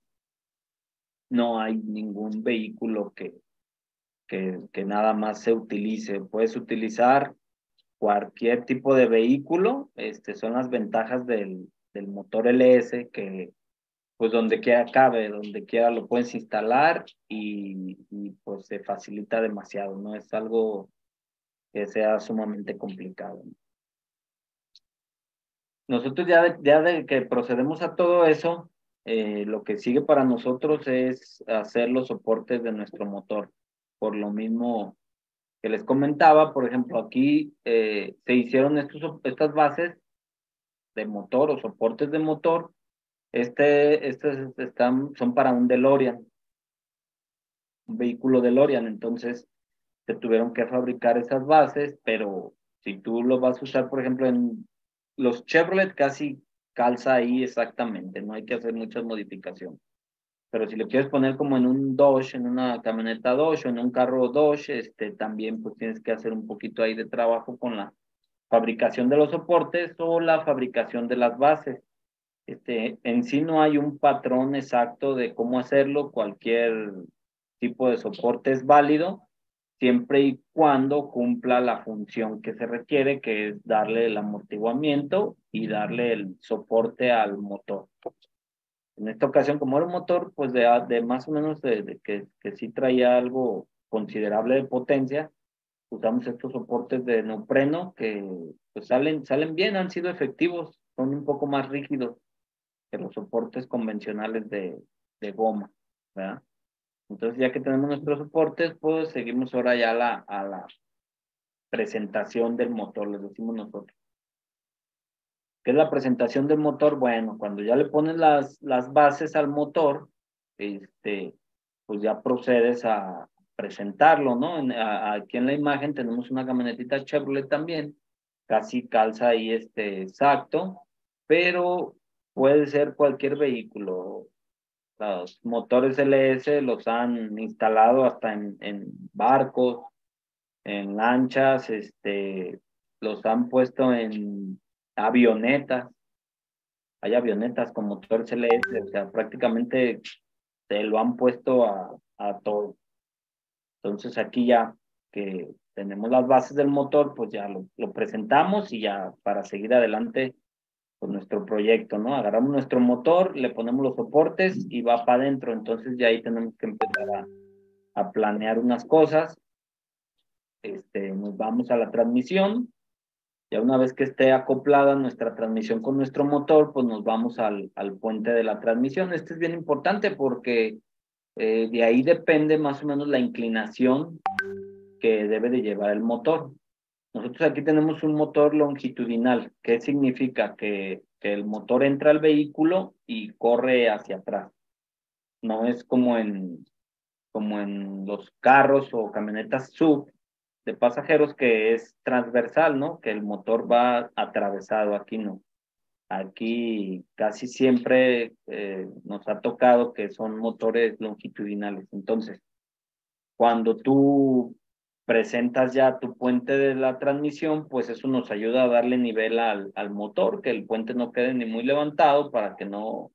no hay ningún vehículo que, que, nada más se utilice. Puedes utilizar cualquier tipo de vehículo, este, son las ventajas del, del motor LS que pues donde quiera cabe, donde quiera lo puedes instalar y, y, pues se facilita demasiado, no es algo que sea sumamente complicado. Nosotros ya ya de que procedemos a todo eso, eh, lo que sigue para nosotros es hacer los soportes de nuestro motor. Por lo mismo que les comentaba, por ejemplo, aquí eh, se hicieron estos, estas bases de motor o soportes de motor. Este, estos están, son para un DeLorean, un vehículo DeLorean. Entonces, se tuvieron que fabricar esas bases, pero si tú lo vas a usar, por ejemplo, en los Chevrolet casi calza ahí exactamente, no hay que hacer muchas modificaciones. Pero si lo quieres poner como en un Dodge, en una camioneta Dodge o en un carro Dodge, este, también pues tienes que hacer un poquito ahí de trabajo con la fabricación de los soportes o la fabricación de las bases. Este, en sí no hay un patrón exacto de cómo hacerlo, cualquier tipo de soporte es válido, siempre y cuando cumpla la función que se requiere, que es darle el amortiguamiento y darle el soporte al motor. En esta ocasión, como era un motor, pues de, de más o menos de, que, que sí traía algo considerable de potencia, usamos estos soportes de neopreno que pues salen, salen bien, han sido efectivos, son un poco más rígidos que los soportes convencionales de, de goma, ¿verdad? Entonces, ya que tenemos nuestros soportes, pues seguimos ahora ya la, a la presentación del motor, les decimos nosotros. ¿Qué es la presentación del motor? Bueno, cuando ya le pones las, las bases al motor, este, pues ya procedes a presentarlo, ¿no? aquí en la imagen tenemos una camionetita Chevrolet también, casi calza ahí este exacto, pero puede ser cualquier vehículo, los motores LS los han instalado hasta en, en barcos, en lanchas, este, los han puesto en avionetas. Hay avionetas con motores LS, o sea, prácticamente se lo han puesto a, a todo. Entonces aquí ya que tenemos las bases del motor, pues ya lo, lo presentamos y ya para seguir adelante pues, nuestro proyecto, ¿no? Agarramos nuestro motor, le ponemos los soportes y va para adentro. Entonces ya ahí tenemos que empezar a, a planear unas cosas. Este, nos vamos a la transmisión. Ya una vez que esté acoplada nuestra transmisión con nuestro motor, pues nos vamos al, al puente de la transmisión. Este es bien importante porque eh, de ahí depende más o menos la inclinación que debe de llevar el motor. Nosotros aquí tenemos un motor longitudinal. ¿Qué significa? Que, que el motor entra al vehículo y corre hacia atrás. No es como en, como en los carros o camionetas sub de pasajeros que es transversal, ¿no? Que el motor va atravesado. Aquí no. Aquí casi siempre eh, nos ha tocado que son motores longitudinales. Entonces, cuando tú presentas ya tu puente de la transmisión, pues eso nos ayuda a darle nivel al, al motor, que el puente no quede ni muy levantado para que no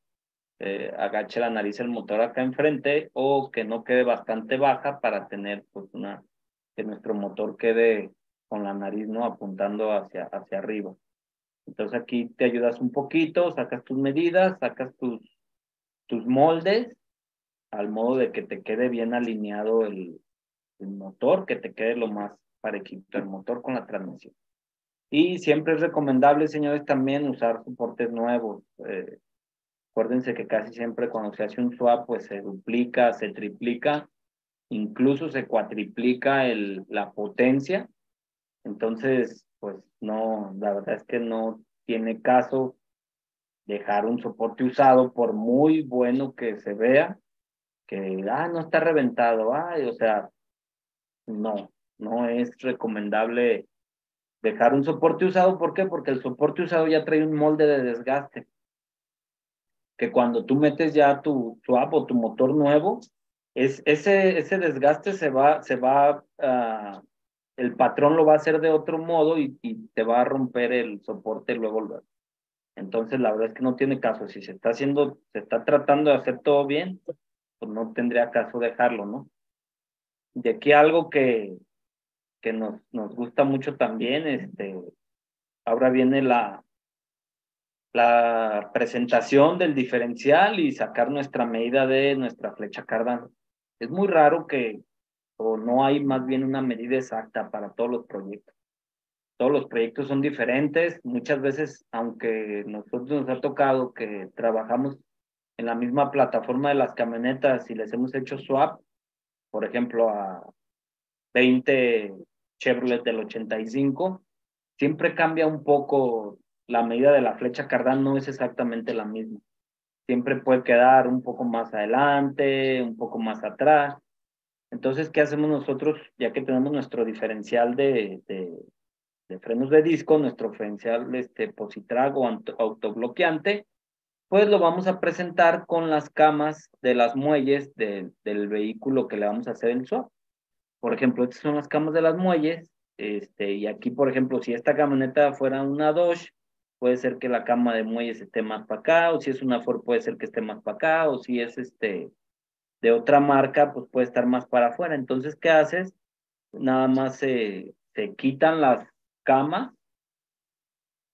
eh, agache la nariz el motor acá enfrente o que no quede bastante baja para tener pues una, que nuestro motor quede con la nariz no apuntando hacia, hacia arriba. Entonces aquí te ayudas un poquito, sacas tus medidas, sacas tus, tus moldes, al modo de que te quede bien alineado el, motor, que te quede lo más parejito el motor con la transmisión. Y siempre es recomendable, señores, también usar soportes nuevos. Eh, acuérdense que casi siempre cuando se hace un swap, pues se duplica, se triplica, incluso se cuatriplica el, la potencia. Entonces, pues no, la verdad es que no tiene caso dejar un soporte usado por muy bueno que se vea, que, ah, no está reventado, ay, o sea, no, no es recomendable dejar un soporte usado. ¿Por qué? Porque el soporte usado ya trae un molde de desgaste. Que cuando tú metes ya tu swap o tu motor nuevo, es, ese, ese desgaste se va, se va, uh, el patrón lo va a hacer de otro modo y, y te va a romper el soporte luego. Entonces, la verdad es que no tiene caso. Si se está haciendo, se está tratando de hacer todo bien, pues no tendría caso dejarlo, ¿no? de aquí algo que, que nos, nos gusta mucho también, este, ahora viene la, la presentación del diferencial y sacar nuestra medida de nuestra flecha cardán. Es muy raro que, o no hay más bien una medida exacta para todos los proyectos. Todos los proyectos son diferentes. Muchas veces, aunque nosotros nos ha tocado que trabajamos en la misma plataforma de las camionetas y les hemos hecho swap, por ejemplo, a 20 Chevrolet del 85, siempre cambia un poco la medida de la flecha cardán, no es exactamente la misma. Siempre puede quedar un poco más adelante, un poco más atrás. Entonces, ¿qué hacemos nosotros? Ya que tenemos nuestro diferencial de, de, frenos de disco, nuestro diferencial este, positrago autobloqueante, pues lo vamos a presentar con las camas de las muelles del vehículo que le vamos a hacer el swap. Por ejemplo, estas son las camas de las muelles, este, y aquí, por ejemplo, si esta camioneta fuera una Dodge, puede ser que la cama de muelles esté más para acá, o si es una Ford puede ser que esté más para acá, o si es este de otra marca, pues puede estar más para afuera. Entonces, ¿qué haces? Nada más se, se quitan las camas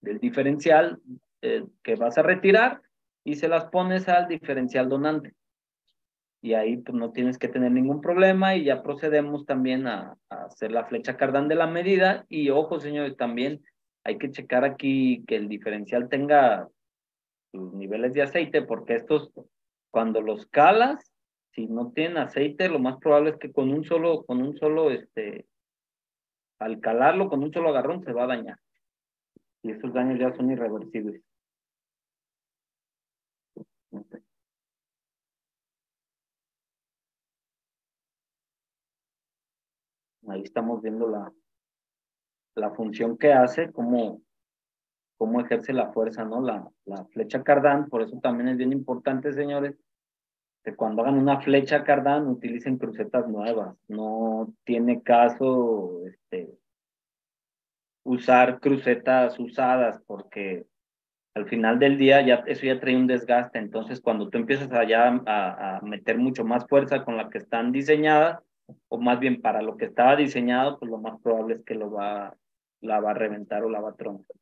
del diferencial eh, que vas a retirar y se las pones al diferencial donante. Y ahí pues no tienes que tener ningún problema y ya procedemos también a, hacer la flecha cardán de la medida. Y ojo, señores, también hay que checar aquí que el diferencial tenga sus niveles de aceite, porque estos, cuando los calas, si no tienen aceite, lo más probable es que con un solo, con un solo, este, al calarlo con un solo agarrón se va a dañar. Y esos daños ya son irreversibles. Ahí estamos viendo la, la función que hace, cómo, cómo ejerce la fuerza, ¿no? La, la flecha cardán, por eso también es bien importante, señores, que cuando hagan una flecha cardán utilicen crucetas nuevas. No tiene caso este, usar crucetas usadas porque al final del día ya eso ya trae un desgaste. Entonces, cuando tú empiezas allá a, meter mucho más fuerza con la que están diseñadas, o más bien para lo que estaba diseñado, pues lo más probable es que lo va, la va a reventar o la va a troncar.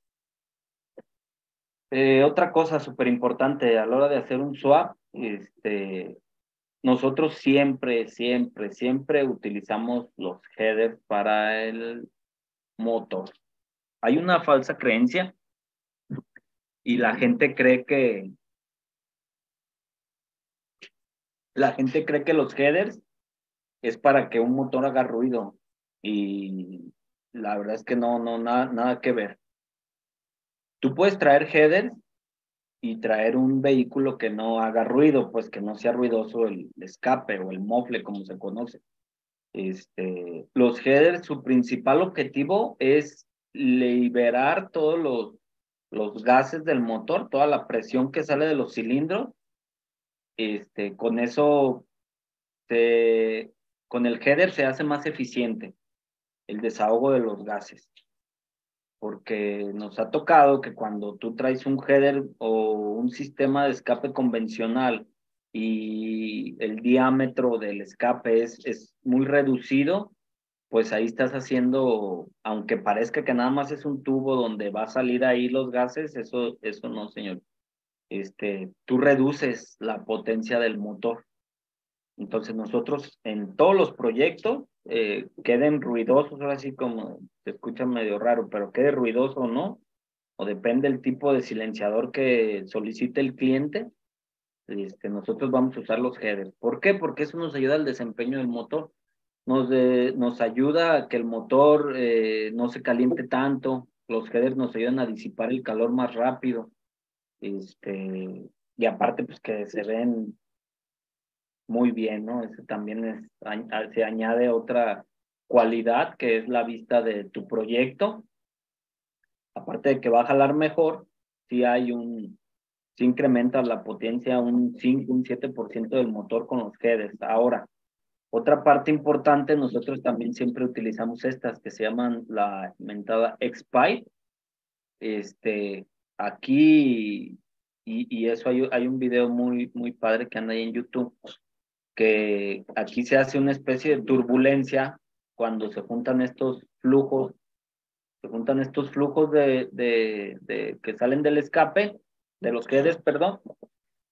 Eh, otra cosa súper importante a la hora de hacer un swap, este, nosotros siempre, siempre, siempre utilizamos los headers para el motor. Hay una falsa creencia y la gente cree que la gente cree que los headers es para que un motor haga ruido y la verdad es que no, no, nada, nada que ver. Tú puedes traer headers y traer un vehículo que no haga ruido, pues que no sea ruidoso el, escape o el mofle, como se conoce. Este, los headers, su principal objetivo es liberar todos los, los gases del motor, toda la presión que sale de los cilindros. Este, con eso, con el header se hace más eficiente el desahogo de los gases porque nos ha tocado que cuando tú traes un header o un sistema de escape convencional y el diámetro del escape es, es muy reducido, pues ahí estás haciendo, aunque parezca que nada más es un tubo donde va a salir ahí los gases, eso, eso no, señor. Este, tú reduces la potencia del motor. Entonces nosotros en todos los proyectos eh, queden ruidosos, ahora sí como se escucha medio raro, pero quede ruidoso o no, o depende del tipo de silenciador que solicite el cliente, este, nosotros vamos a usar los headers. ¿Por qué? Porque eso nos ayuda al desempeño del motor. Nos, nos ayuda a que el motor eh, no se caliente tanto. Los headers nos ayudan a disipar el calor más rápido. Este, y aparte, pues que se ven muy bien, ¿no? Eso también es, se añade otra cualidad que es la vista de tu proyecto. Aparte de que va a jalar mejor, si hay un, si incrementa la potencia un 5, un 7% del motor con los headers. Ahora, otra parte importante, nosotros también siempre utilizamos estas que se llaman la inventada X-Pipe. Este, aquí, y, y eso hay, hay un video muy, muy padre que anda ahí en YouTube, que aquí se hace una especie de turbulencia cuando se juntan estos flujos, se juntan estos flujos de, de, de que salen del escape, de los headers, perdón.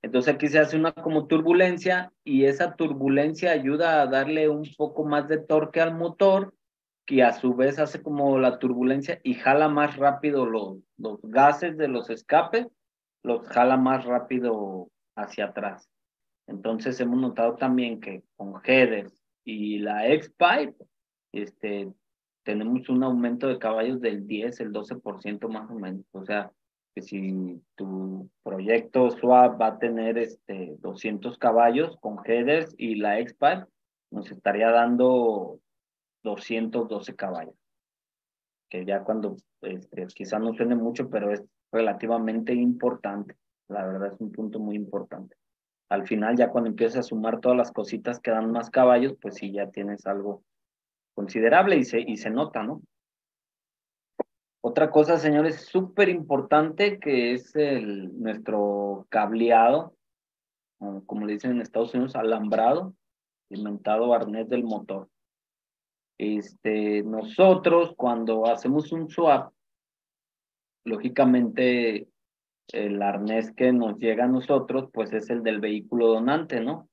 Entonces aquí se hace una como turbulencia y esa turbulencia ayuda a darle un poco más de torque al motor que a su vez hace como la turbulencia y jala más rápido los, los gases de los escapes, los jala más rápido hacia atrás. Entonces hemos notado también que con headers y la X-Pipe, este, tenemos un aumento de caballos del 10, el 12% más o menos. O sea, que si tu proyecto swap va a tener este 200 caballos con headers y la X-Pipe, nos estaría dando 212 caballos. Que ya cuando, este, quizá no suene mucho, pero es relativamente importante. La verdad es un punto muy importante al final ya cuando empiezas a sumar todas las cositas que dan más caballos, pues sí ya tienes algo considerable y se, y se nota, ¿no? Otra cosa, señores, súper importante que es el, nuestro cableado, como le dicen en Estados Unidos, alambrado, inventado arnés del motor. Este, nosotros cuando hacemos un swap, lógicamente el arnés que nos llega a nosotros, pues es el del vehículo donante, ¿no?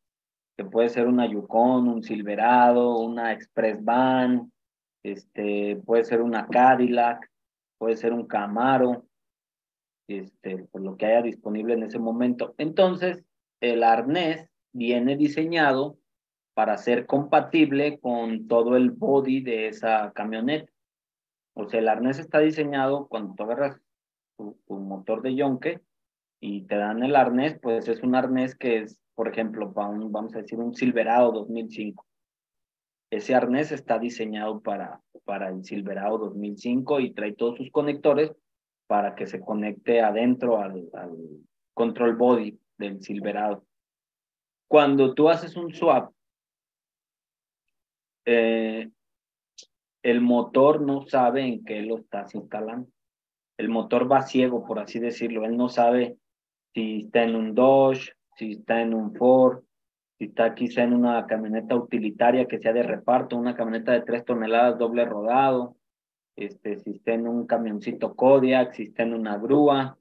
Que puede ser una Yukon, un Silverado, una Express Van, este, puede ser una Cadillac, puede ser un Camaro, este, por lo que haya disponible en ese momento. Entonces, el arnés viene diseñado para ser compatible con todo el body de esa camioneta. O sea, el arnés está diseñado cuando tú agarras tu, motor de yonke y te dan el arnés, pues es un arnés que es, por ejemplo, para un, vamos a decir, un Silverado 2005. Ese arnés está diseñado para, para el Silverado 2005 y trae todos sus conectores para que se conecte adentro al, control body del Silverado. Cuando tú haces un swap, eh, el motor no sabe en qué lo estás instalando el motor va ciego, por así decirlo. Él no sabe si está en un Dodge, si está en un Ford, si está quizá en una camioneta utilitaria que sea de reparto, una camioneta de tres toneladas doble rodado, este, si está en un camioncito Kodiak, si está en una grúa.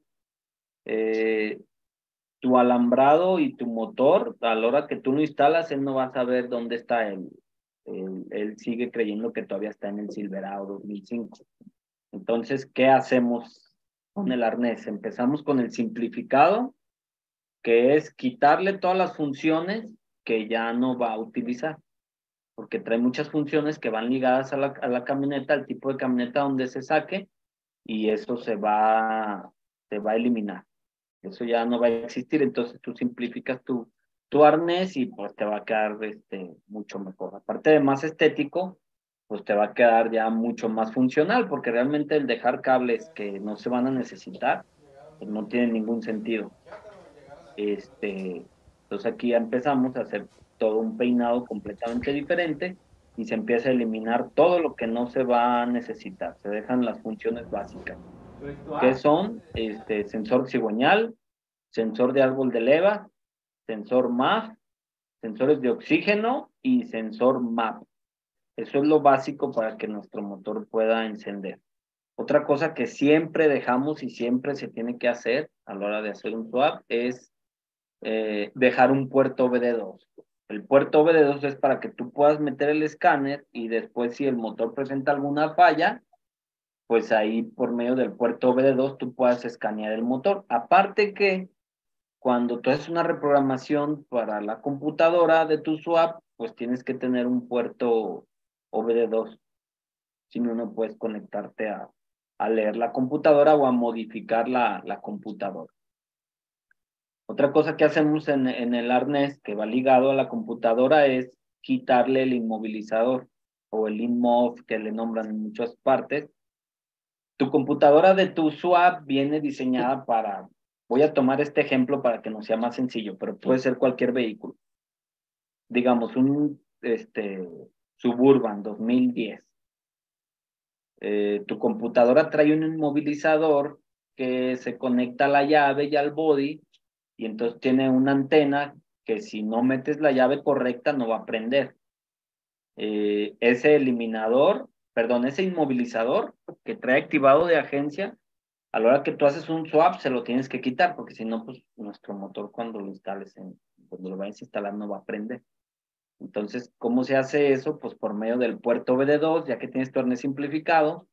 eh, tu alambrado y tu motor, a la hora que tú lo instalas, él no va a saber dónde está él. Él, sigue creyendo que todavía está en el Silverado 2005. Entonces, ¿qué hacemos con el arnés? Empezamos con el simplificado, que es quitarle todas las funciones que ya no va a utilizar, porque trae muchas funciones que van ligadas a la, a la camioneta, al tipo de camioneta donde se saque, y eso se va, se va a eliminar. Eso ya no va a existir, entonces tú simplificas tu, tu arnés y pues te va a quedar este, mucho mejor. Aparte de más estético, pues te va a quedar ya mucho más funcional, porque realmente el dejar cables que no se van a necesitar, pues no tiene ningún sentido. Este, entonces aquí ya empezamos a hacer todo un peinado completamente diferente y se empieza a eliminar todo lo que no se va a necesitar. Se dejan las funciones básicas que son este, sensor cigüeñal, sensor de árbol de leva, sensor MAF, sensores de oxígeno y sensor MAP. Eso es lo básico para que nuestro motor pueda encender. Otra cosa que siempre dejamos y siempre se tiene que hacer a la hora de hacer un swap es eh, dejar un puerto OBD2. El puerto OBD2 es para que tú puedas meter el escáner y después si el motor presenta alguna falla, pues ahí por medio del puerto OBD2 tú puedas escanear el motor. Aparte que cuando tú haces una reprogramación para la computadora de tu swap, pues tienes que tener un puerto OBD2. Si no, puedes conectarte a, leer la computadora o a modificar la, computadora. Otra cosa que hacemos en, en el arnés que va ligado a la computadora es quitarle el inmovilizador o el InMov que le nombran en muchas partes tu computadora de tu swap viene diseñada para, voy a tomar este ejemplo para que nos sea más sencillo, pero puede ser cualquier vehículo. Digamos, un este, Suburban 2010. Eh, tu computadora trae un inmovilizador que se conecta a la llave y al body y entonces tiene una antena que si no metes la llave correcta no va a prender. Eh, ese eliminador perdón, ese inmovilizador que trae activado de agencia, a la hora que tú haces un swap, se lo tienes que quitar, porque si no, pues nuestro motor cuando lo instales, en, cuando lo vayas a instalar, no va a prender. Entonces, ¿cómo se hace eso? Pues por medio del puerto BD2, ya que tienes arnés simplificado,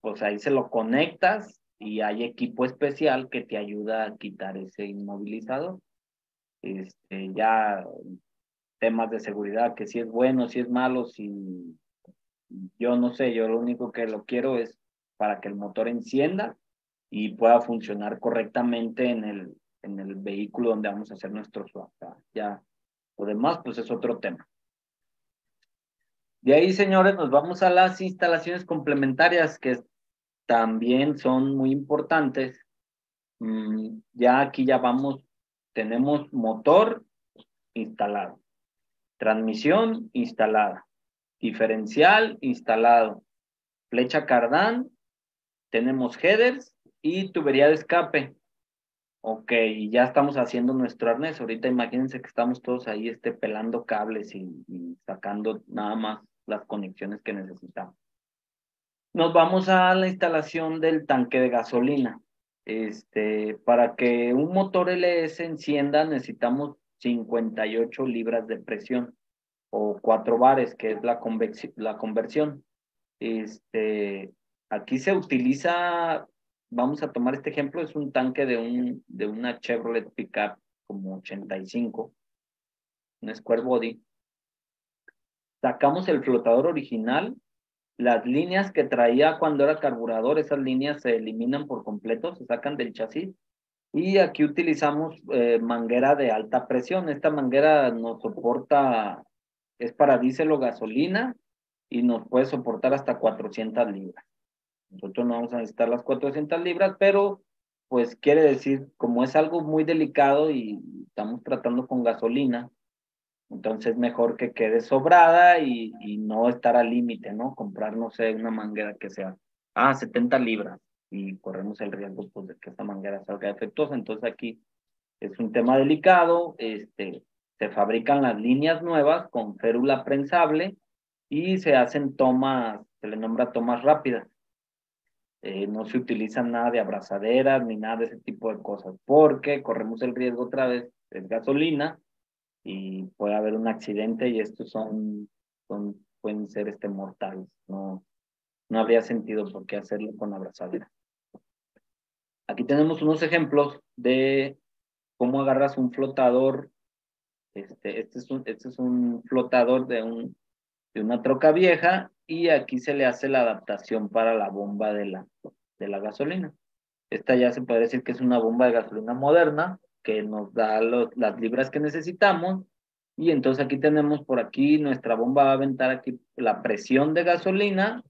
pues ahí se lo conectas y hay equipo especial que te ayuda a quitar ese inmovilizador. Este, ya temas de seguridad, que si es bueno, si es malo, si yo no sé, yo lo único que lo quiero es para que el motor encienda y pueda funcionar correctamente en el, en el vehículo donde vamos a hacer nuestro swap. Ya, lo demás, pues es otro tema. De ahí, señores, nos vamos a las instalaciones complementarias que también son muy importantes. Mm, ya aquí ya vamos, tenemos motor instalado, transmisión instalada, diferencial instalado, flecha cardán, tenemos headers y tubería de escape. Ok, ya estamos haciendo nuestro arnés. Ahorita imagínense que estamos todos ahí este, pelando cables y, y sacando nada más las conexiones que necesitamos. Nos vamos a la instalación del tanque de gasolina. Este, para que un motor LS encienda necesitamos 58 libras de presión o cuatro bares, que es la, la conversión. Este, aquí se utiliza, vamos a tomar este ejemplo, es un tanque de, un, de una Chevrolet Pickup como 85, un square body. Sacamos el flotador original, las líneas que traía cuando era carburador, esas líneas se eliminan por completo, se sacan del chasis. Y aquí utilizamos eh, manguera de alta presión. Esta manguera nos soporta es para diésel o gasolina y nos puede soportar hasta 400 libras. Nosotros no vamos a necesitar las 400 libras, pero pues quiere decir, como es algo muy delicado y estamos tratando con gasolina, entonces mejor que quede sobrada y, y no estar al límite, ¿no? Comprar, no sé, una manguera que sea, ah, 70 libras y corremos el riesgo pues, de que esta manguera salga defectuosa. Entonces aquí es un tema delicado, este, se fabrican las líneas nuevas con férula prensable y se hacen tomas, se le nombra tomas rápidas. Eh, no se utiliza nada de abrazaderas ni nada de ese tipo de cosas, porque corremos el riesgo otra vez, es gasolina y puede haber un accidente y estos son, son pueden ser este, mortales. No, no habría sentido por qué hacerlo con abrazadera. Aquí tenemos unos ejemplos de cómo agarras un flotador. Este, este, es, un, este es un flotador de, un, de una troca vieja y aquí se le hace la adaptación para la bomba de la, de la gasolina. Esta ya se puede decir que es una bomba de gasolina moderna que nos da las libras que necesitamos. Y entonces aquí tenemos por aquí, nuestra bomba va a aventar aquí la presión de gasolina,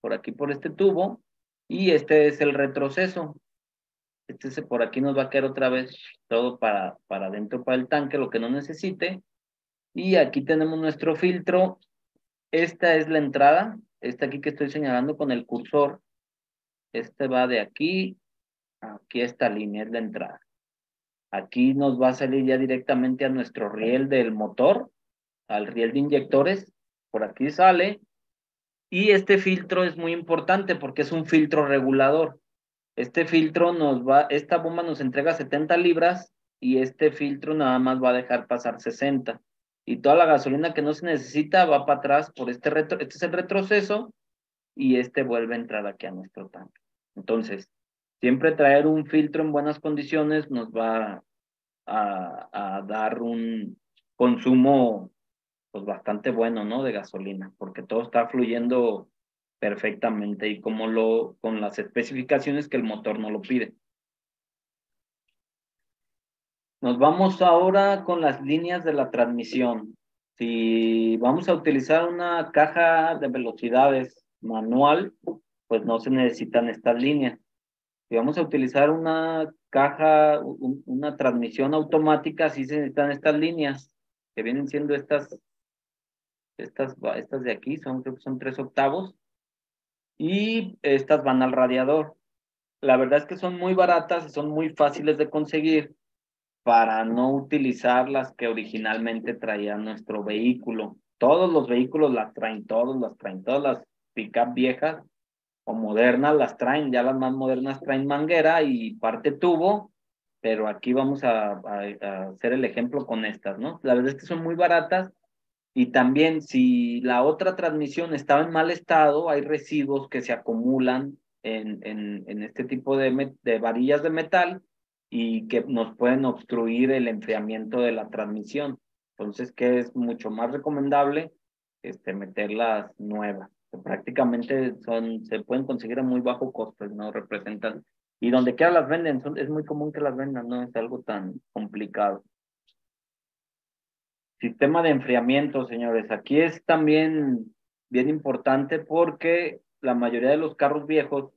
por aquí por este tubo, y este es el retroceso. Este por aquí nos va a quedar otra vez todo para, para adentro, para el tanque, lo que no necesite. Y aquí tenemos nuestro filtro esta es la entrada, esta aquí que estoy señalando con el cursor. Este va de aquí, aquí esta línea es la entrada. Aquí nos va a salir ya directamente a nuestro riel del motor, al riel de inyectores. Por aquí sale. Y este filtro es muy importante porque es un filtro regulador. Este filtro nos va, esta bomba nos entrega 70 libras y este filtro nada más va a dejar pasar 60 y toda la gasolina que no se necesita va para atrás por este retro, este es el retroceso y este vuelve a entrar aquí a nuestro tanque. Entonces, siempre traer un filtro en buenas condiciones nos va a, a dar un consumo pues bastante bueno, ¿no? De gasolina, porque todo está fluyendo perfectamente y como lo con las especificaciones que el motor no lo pide. Nos vamos ahora con las líneas de la transmisión. Si vamos a utilizar una caja de velocidades manual, pues no se necesitan estas líneas. Si vamos a utilizar una caja, una transmisión automática, sí se necesitan estas líneas, que vienen siendo estas, estas, estas de aquí, son, son tres octavos, y estas van al radiador. La verdad es que son muy baratas y son muy fáciles de conseguir para no utilizar las que originalmente traía nuestro vehículo. Todos los vehículos las traen, todos las traen, todas las pick-up viejas o modernas las traen, ya las más modernas traen manguera y parte tubo, pero aquí vamos a, a, hacer el ejemplo con estas, ¿no? La verdad es que son muy baratas y también si la otra transmisión estaba en mal estado, hay residuos que se acumulan en, en, en este tipo de, de varillas de metal y que nos pueden obstruir el enfriamiento de la transmisión. Entonces, ¿qué es mucho más recomendable? Este, meterlas nuevas. prácticamente son, se pueden conseguir a muy bajo costo, no representan. Y donde quiera las venden, es muy común que las vendan, no es algo tan complicado. Sistema de enfriamiento, señores. Aquí es también bien importante porque la mayoría de los carros viejos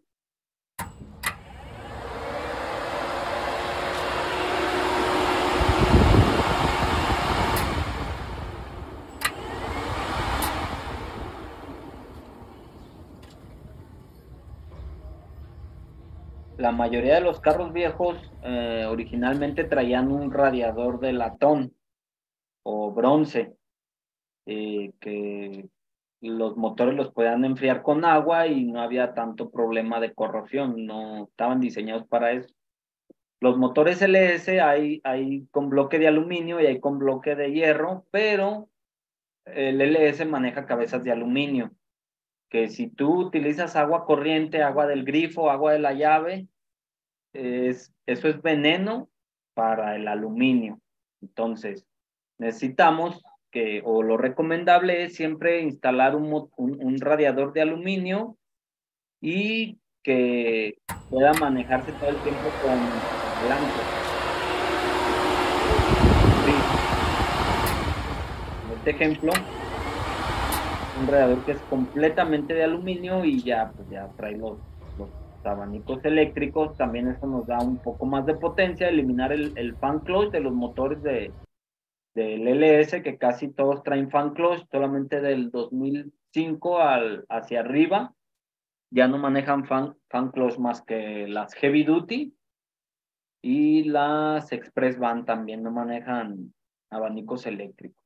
la mayoría de los carros viejos eh, originalmente traían un radiador de latón o bronce, eh, que los motores los podían enfriar con agua y no había tanto problema de corrosión, no estaban diseñados para eso. Los motores LS hay, hay con bloque de aluminio y hay con bloque de hierro, pero el LS maneja cabezas de aluminio, que si tú utilizas agua corriente, agua del grifo, agua de la llave, es, eso es veneno para el aluminio. Entonces, necesitamos que, o lo recomendable es siempre instalar un, un, radiador de aluminio y que pueda manejarse todo el tiempo con blanco. En este ejemplo, un radiador que es completamente de aluminio y ya, pues ya trae los abanicos eléctricos, también eso nos da un poco más de potencia, eliminar el, fan clutch de los motores de, del LS, que casi todos traen fan clutch, solamente del 2005 al, hacia arriba, ya no manejan fan, fan más que las heavy duty, y las express van también no manejan abanicos eléctricos.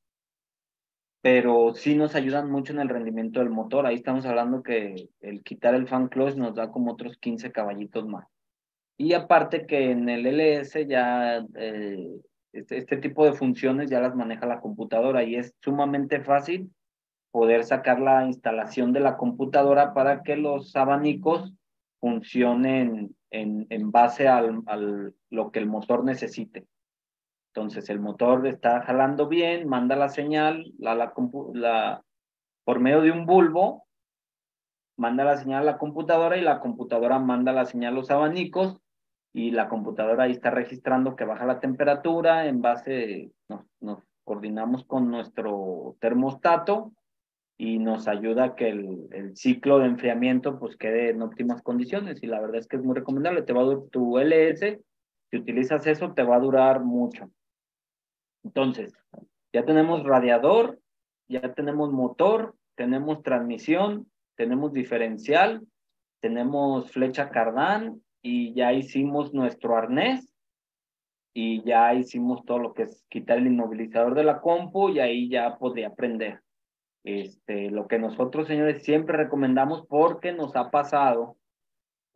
Pero sí nos ayudan mucho en el rendimiento del motor. Ahí estamos hablando que el quitar el fan clutch nos da como otros 15 caballitos más. Y aparte que en el LS ya eh, este, este, tipo de funciones ya las maneja la computadora y es sumamente fácil poder sacar la instalación de la computadora para que los abanicos funcionen en, en base al, al, lo que el motor necesite. Entonces el motor está jalando bien, manda la señal la, la, la, por medio de un bulbo, manda la señal a la computadora y la computadora manda la señal a los abanicos y la computadora ahí está registrando que baja la temperatura en base, nos, nos coordinamos con nuestro termostato y nos ayuda a que el, el, ciclo de enfriamiento pues quede en óptimas condiciones y la verdad es que es muy recomendable, te va a tu LS, si utilizas eso te va a durar mucho. Entonces, ya tenemos radiador, ya tenemos motor, tenemos transmisión, tenemos diferencial, tenemos flecha cardán y ya hicimos nuestro arnés y ya hicimos todo lo que es quitar el inmovilizador de la compu y ahí ya podría aprender. Este, lo que nosotros, señores, siempre recomendamos porque nos ha pasado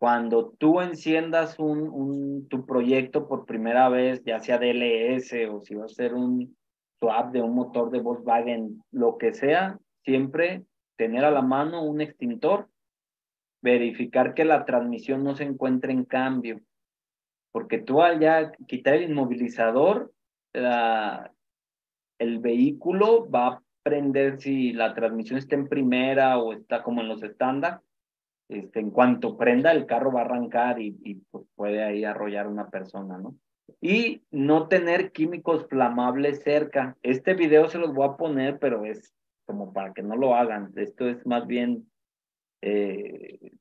cuando tú enciendas un, tu proyecto por primera vez, ya sea DLS o si va a ser un swap de un motor de Volkswagen, lo que sea, siempre tener a la mano un extintor, verificar que la transmisión no se encuentre en cambio, porque tú al ya quitar el inmovilizador, el vehículo va a prender si la transmisión está en primera o está como en los estándar, este, en cuanto prenda el carro va a arrancar y, pues, puede ahí arrollar una persona, ¿no? Y no tener químicos flamables cerca. Este video se los voy a poner, pero es como para que no lo hagan. Esto es más bien eh,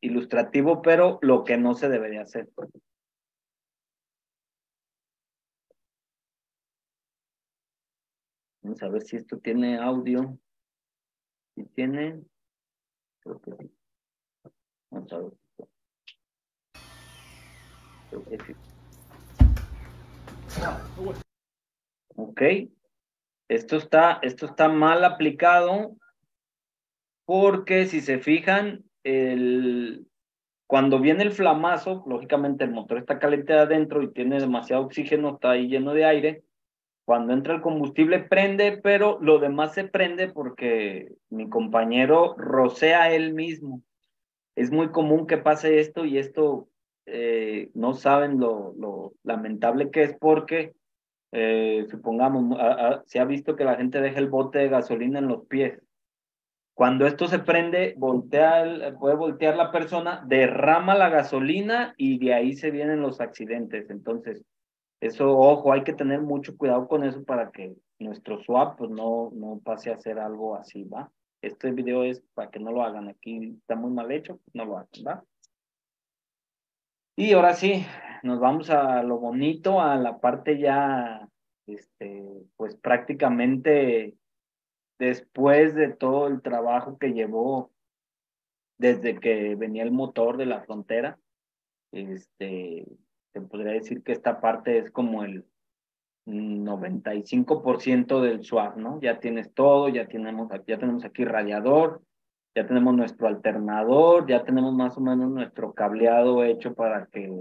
ilustrativo, pero lo que no se debería hacer. Vamos a ver si esto tiene audio. Si tiene, creo que sí. Ok. Esto está, esto está mal aplicado porque si se fijan, el, cuando viene el flamazo, lógicamente el motor está caliente adentro y tiene demasiado oxígeno, está ahí lleno de aire. Cuando entra el combustible prende, pero lo demás se prende porque mi compañero rocea él mismo es muy común que pase esto y esto eh, no saben lo, lo, lamentable que es porque, eh, supongamos, se ha visto que la gente deja el bote de gasolina en los pies. Cuando esto se prende, voltea puede voltear la persona, derrama la gasolina y de ahí se vienen los accidentes. Entonces, eso, ojo, hay que tener mucho cuidado con eso para que nuestro swap pues, no, no pase a ser algo así, ¿va? Este video es para que no lo hagan. Aquí está muy mal hecho, no lo hagan, ¿va? Y ahora sí, nos vamos a lo bonito, a la parte ya, este, pues prácticamente después de todo el trabajo que llevó desde que venía el motor de la frontera, este, te podría decir que esta parte es como el, 95% del swap, ¿no? Ya tienes todo, ya tenemos, aquí radiador, ya tenemos nuestro alternador, ya tenemos más o menos nuestro cableado hecho para que,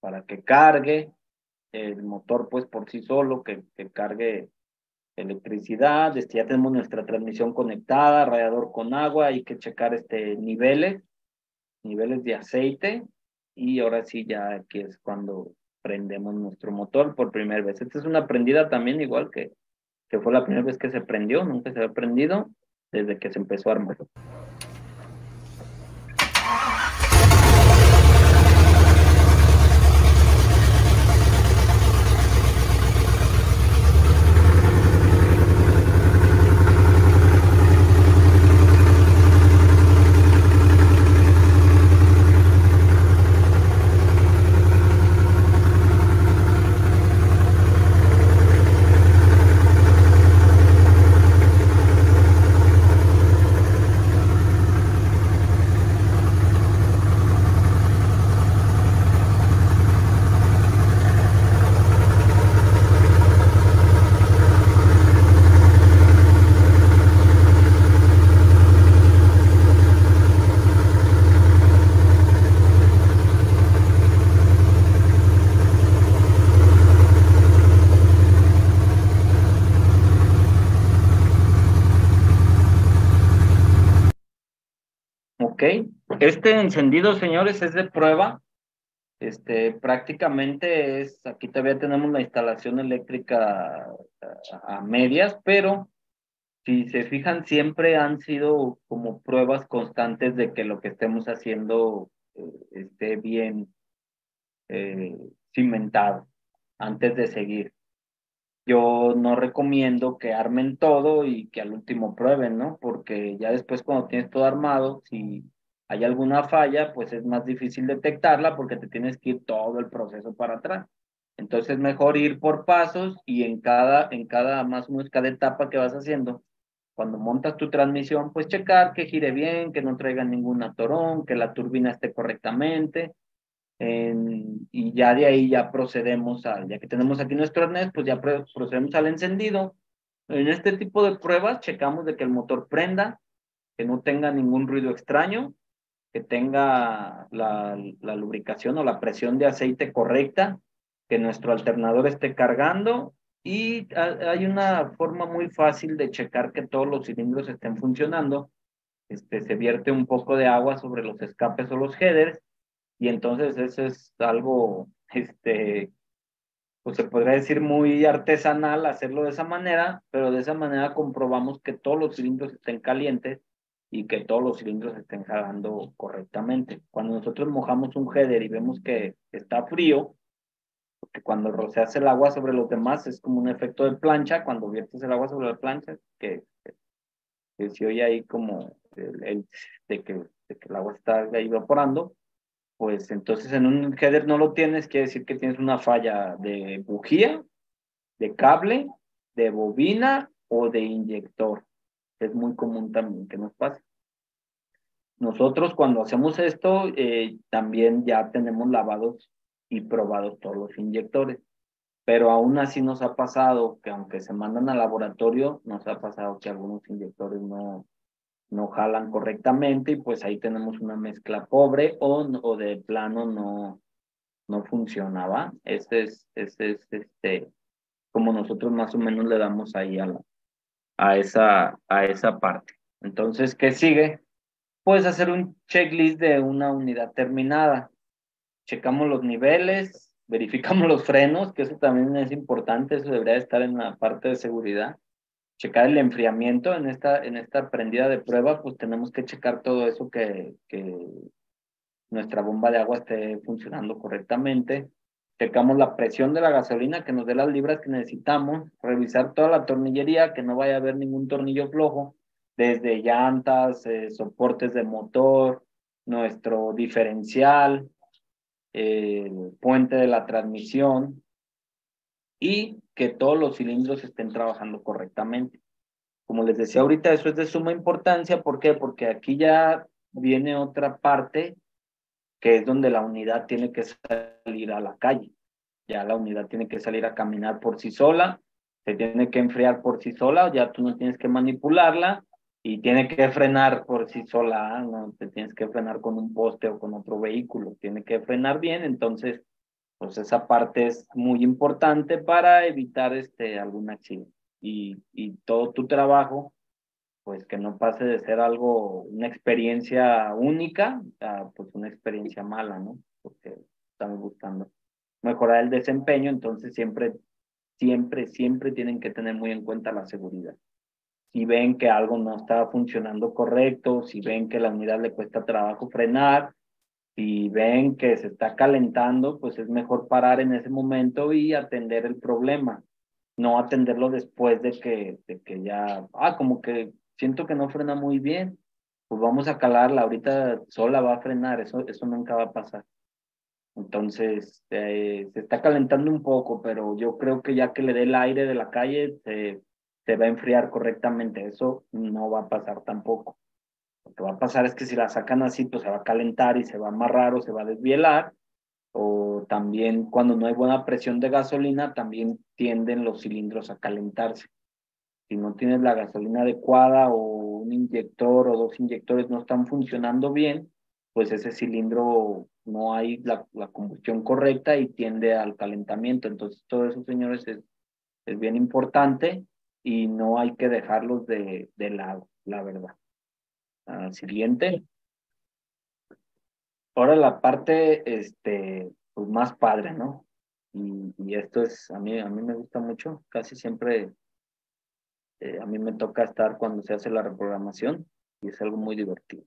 para que cargue el motor pues por sí solo, que, que cargue electricidad, este, ya tenemos nuestra transmisión conectada, radiador con agua, hay que checar este niveles, niveles de aceite y ahora sí ya aquí es cuando prendemos nuestro motor por primera vez. Esta es una prendida también igual que, que fue la primera vez que se prendió, nunca se había prendido desde que se empezó a armar. Este encendido, señores, es de prueba. Este, prácticamente es, aquí todavía tenemos la instalación eléctrica a, medias, pero si se fijan, siempre han sido como pruebas constantes de que lo que estemos haciendo eh, esté bien eh, cimentado antes de seguir. Yo no recomiendo que armen todo y que al último prueben, ¿no? Porque ya después cuando tienes todo armado, si hay alguna falla, pues es más difícil detectarla porque te tienes que ir todo el proceso para atrás. Entonces es mejor ir por pasos y en cada, en cada, más cada etapa que vas haciendo, cuando montas tu transmisión, pues checar que gire bien, que no traiga ningún atorón, que la turbina esté correctamente, y ya de ahí ya procedemos a, ya que tenemos aquí nuestro arnés, pues ya procedemos al encendido. En este tipo de pruebas checamos de que el motor prenda, que no tenga ningún ruido extraño, que tenga la, lubricación o la presión de aceite correcta, que nuestro alternador esté cargando y hay una forma muy fácil de checar que todos los cilindros estén funcionando. Este, se vierte un poco de agua sobre los escapes o los headers y entonces eso es algo, este, pues se podría decir muy artesanal hacerlo de esa manera, pero de esa manera comprobamos que todos los cilindros estén calientes y que todos los cilindros estén jalando correctamente. Cuando nosotros mojamos un header y vemos que está frío, porque cuando roceas el agua sobre los demás es como un efecto de plancha, cuando viertes el agua sobre la plancha, que, que, se oye ahí como el, de, que, de que el agua está ahí evaporando, pues entonces en un header no lo tienes, quiere decir que tienes una falla de bujía, de cable, de bobina o de inyector. Es muy común también que nos pase. Nosotros cuando hacemos esto, eh, también ya tenemos lavados y probados todos los inyectores. Pero aún así nos ha pasado que aunque se mandan al laboratorio, nos ha pasado que algunos inyectores no, no jalan correctamente y pues ahí tenemos una mezcla pobre o, o de plano no, no funcionaba. Este es, este es este, como nosotros más o menos le damos ahí a, a, esa, a esa parte. Entonces, ¿qué sigue? Puedes hacer un checklist de una unidad terminada. Checamos los niveles, verificamos los frenos, que eso también es importante, eso debería estar en la parte de seguridad checar el enfriamiento en esta, en esta prendida de prueba, pues tenemos que checar todo eso que, que nuestra bomba de agua esté funcionando correctamente. Checamos la presión de la gasolina que nos dé las libras que necesitamos, revisar toda la tornillería, que no vaya a haber ningún tornillo flojo, desde llantas, eh, soportes de motor, nuestro diferencial, el puente de la transmisión, y que todos los cilindros estén trabajando correctamente. Como les decía ahorita, eso es de suma importancia. ¿Por qué? Porque aquí ya viene otra parte que es donde la unidad tiene que salir a la calle. Ya la unidad tiene que salir a caminar por sí sola, se tiene que enfriar por sí sola, ya tú no tienes que manipularla y tiene que frenar por sí sola, no te tienes que frenar con un poste o con otro vehículo, tiene que frenar bien, entonces pues esa parte es muy importante para evitar este, algún accidente. Y, y todo tu trabajo, pues que no pase de ser algo, una experiencia única, a pues una experiencia mala, ¿no? Porque estamos buscando mejorar el desempeño, entonces siempre, siempre, siempre tienen que tener muy en cuenta la seguridad. Si ven que algo no está funcionando correcto, si ven que la unidad le cuesta trabajo frenar, si ven que se está calentando, pues es mejor parar en ese momento y atender el problema, no atenderlo después de que, de que ya, ah, como que siento que no frena muy bien, pues vamos a calarla, ahorita sola va a frenar, eso, eso nunca va a pasar. Entonces, eh, se está calentando un poco, pero yo creo que ya que le dé el aire de la calle, se, se va a enfriar correctamente. Eso no va a pasar tampoco. Lo que va a pasar es que si la sacan así, pues se va a calentar y se va a amarrar o se va a desvielar. O también cuando no hay buena presión de gasolina, también tienden los cilindros a calentarse. Si no tienes la gasolina adecuada o un inyector o dos inyectores no están funcionando bien, pues ese cilindro no hay la, combustión correcta y tiende al calentamiento. Entonces, todo eso, señores, es, es bien importante y no hay que dejarlos de, de lado, la verdad. Ah, siguiente. Ahora la parte, este, pues más padre, ¿no? Y, y, esto es, a mí, a mí me gusta mucho, casi siempre eh, a mí me toca estar cuando se hace la reprogramación y es algo muy divertido.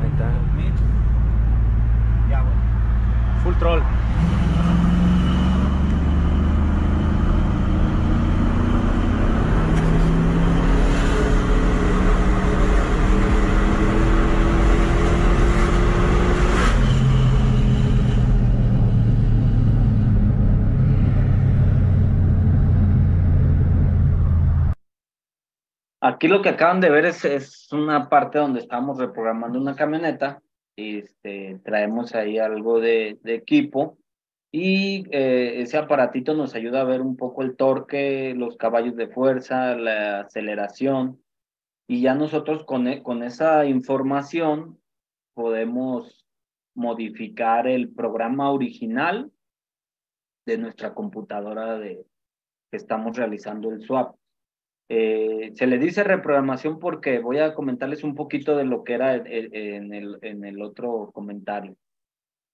Ahí está. Full troll. Aquí lo que acaban de ver es, es una parte donde estamos reprogramando una camioneta. Este, traemos ahí algo de, equipo y eh, ese aparatito nos ayuda a ver un poco el torque, los caballos de fuerza, la aceleración. Y ya nosotros con, e, con esa información podemos modificar el programa original de nuestra computadora de que estamos realizando el swap. Eh, se le dice reprogramación porque voy a comentarles un poquito de lo que era en el, en el otro comentario.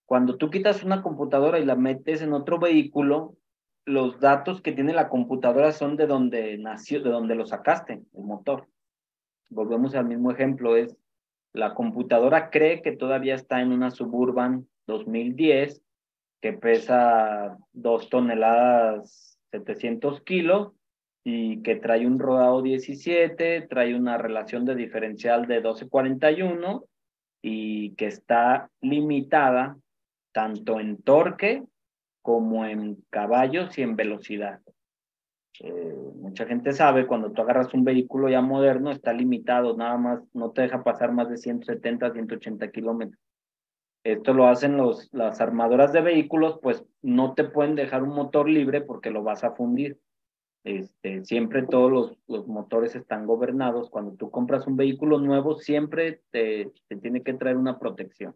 Cuando tú quitas una computadora y la metes en otro vehículo, los datos que tiene la computadora son de donde nació, de donde lo sacaste, el motor. Volvemos al mismo ejemplo, es la computadora cree que todavía está en una Suburban 2010 que pesa dos toneladas 700 kilos y que trae un rodado 17, trae una relación de diferencial de 1241 y que está limitada tanto en torque como en caballos y en velocidad. Eh, mucha gente sabe, cuando tú agarras un vehículo ya moderno, está limitado, nada más, no te deja pasar más de 170, 180 kilómetros. Esto lo hacen los, las armadoras de vehículos, pues no te pueden dejar un motor libre porque lo vas a fundir. Este, siempre todos los, los, motores están gobernados. Cuando tú compras un vehículo nuevo, siempre te, te, tiene que traer una protección.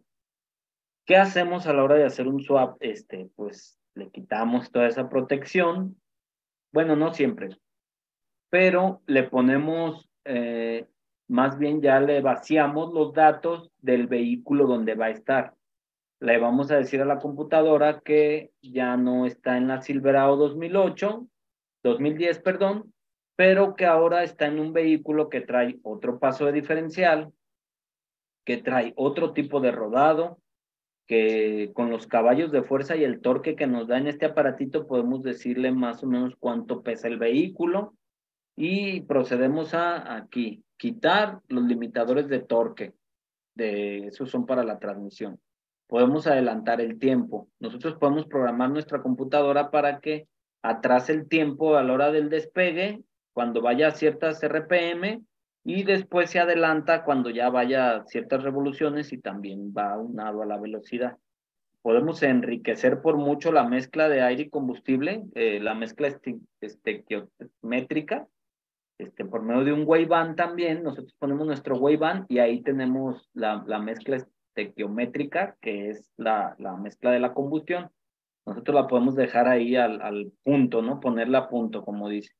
¿Qué hacemos a la hora de hacer un swap? Este, pues le quitamos toda esa protección. Bueno, no siempre, pero le ponemos, eh, más bien ya le vaciamos los datos del vehículo donde va a estar. Le vamos a decir a la computadora que ya no está en la Silverado 2008, 2010, perdón, pero que ahora está en un vehículo que trae otro paso de diferencial, que trae otro tipo de rodado, que con los caballos de fuerza y el torque que nos da en este aparatito podemos decirle más o menos cuánto pesa el vehículo y procedemos a aquí, quitar los limitadores de torque, de, esos son para la transmisión. Podemos adelantar el tiempo. Nosotros podemos programar nuestra computadora para que atrás el tiempo a la hora del despegue, cuando vaya a ciertas RPM, y después se adelanta cuando ya vaya a ciertas revoluciones y también va aunado a la velocidad. Podemos enriquecer por mucho la mezcla de aire y combustible, eh, la mezcla estequiométrica, este, por medio de un waveband también, nosotros ponemos nuestro waveband y ahí tenemos la, la mezcla estequiométrica, que es la, la mezcla de la combustión nosotros la podemos dejar ahí al, al punto, ¿no? Ponerla a punto, como dice.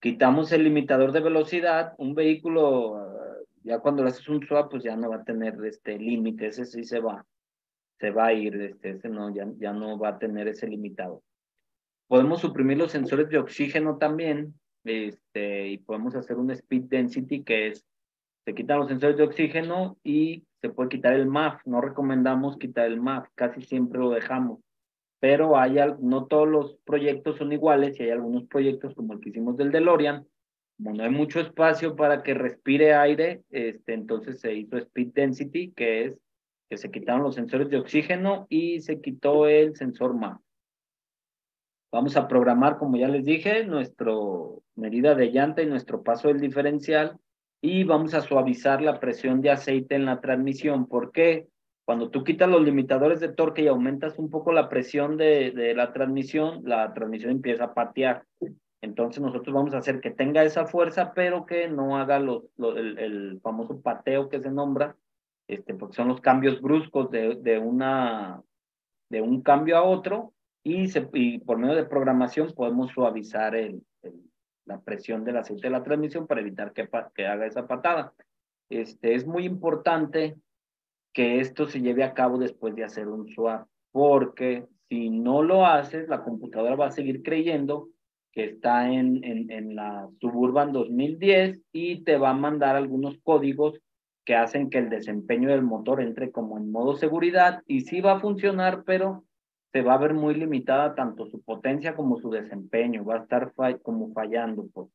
Quitamos el limitador de velocidad, un vehículo, ah, ya cuando le haces un swap, pues ya no va a tener este límite, ese sí se va, se va a ir, este, ese no, ya, ya no va a tener ese limitado. Podemos suprimir los sensores de oxígeno también, este, y podemos hacer un speed density que es, se quitan los sensores de oxígeno y se puede quitar el MAF. No recomendamos quitar el MAF, casi siempre lo dejamos pero hay, no todos los proyectos son iguales y hay algunos proyectos como el que hicimos del DeLorean, como no hay mucho espacio para que respire aire, este, entonces se hizo Speed Density, que es que se quitaron los sensores de oxígeno y se quitó el sensor MAP. Vamos a programar, como ya les dije, nuestra medida de llanta y nuestro paso del diferencial y vamos a suavizar la presión de aceite en la transmisión. ¿Por qué? Cuando tú quitas los limitadores de torque y aumentas un poco la presión de, de la transmisión, la transmisión empieza a patear. Entonces nosotros vamos a hacer que tenga esa fuerza, pero que no haga los, el, el, famoso pateo que se nombra, este, porque son los cambios bruscos de, de, una, de un cambio a otro y, se, y por medio de programación podemos suavizar el, el, la presión del aceite de la transmisión para evitar que, que haga esa patada. este, es muy importante que esto se lleve a cabo después de hacer un swap, porque si no lo haces, la computadora va a seguir creyendo que está en, en, en la Suburban 2010 y te va a mandar algunos códigos que hacen que el desempeño del motor entre como en modo seguridad y sí va a funcionar, pero se va a ver muy limitada tanto su potencia como su desempeño, va a estar como fallando. Pues.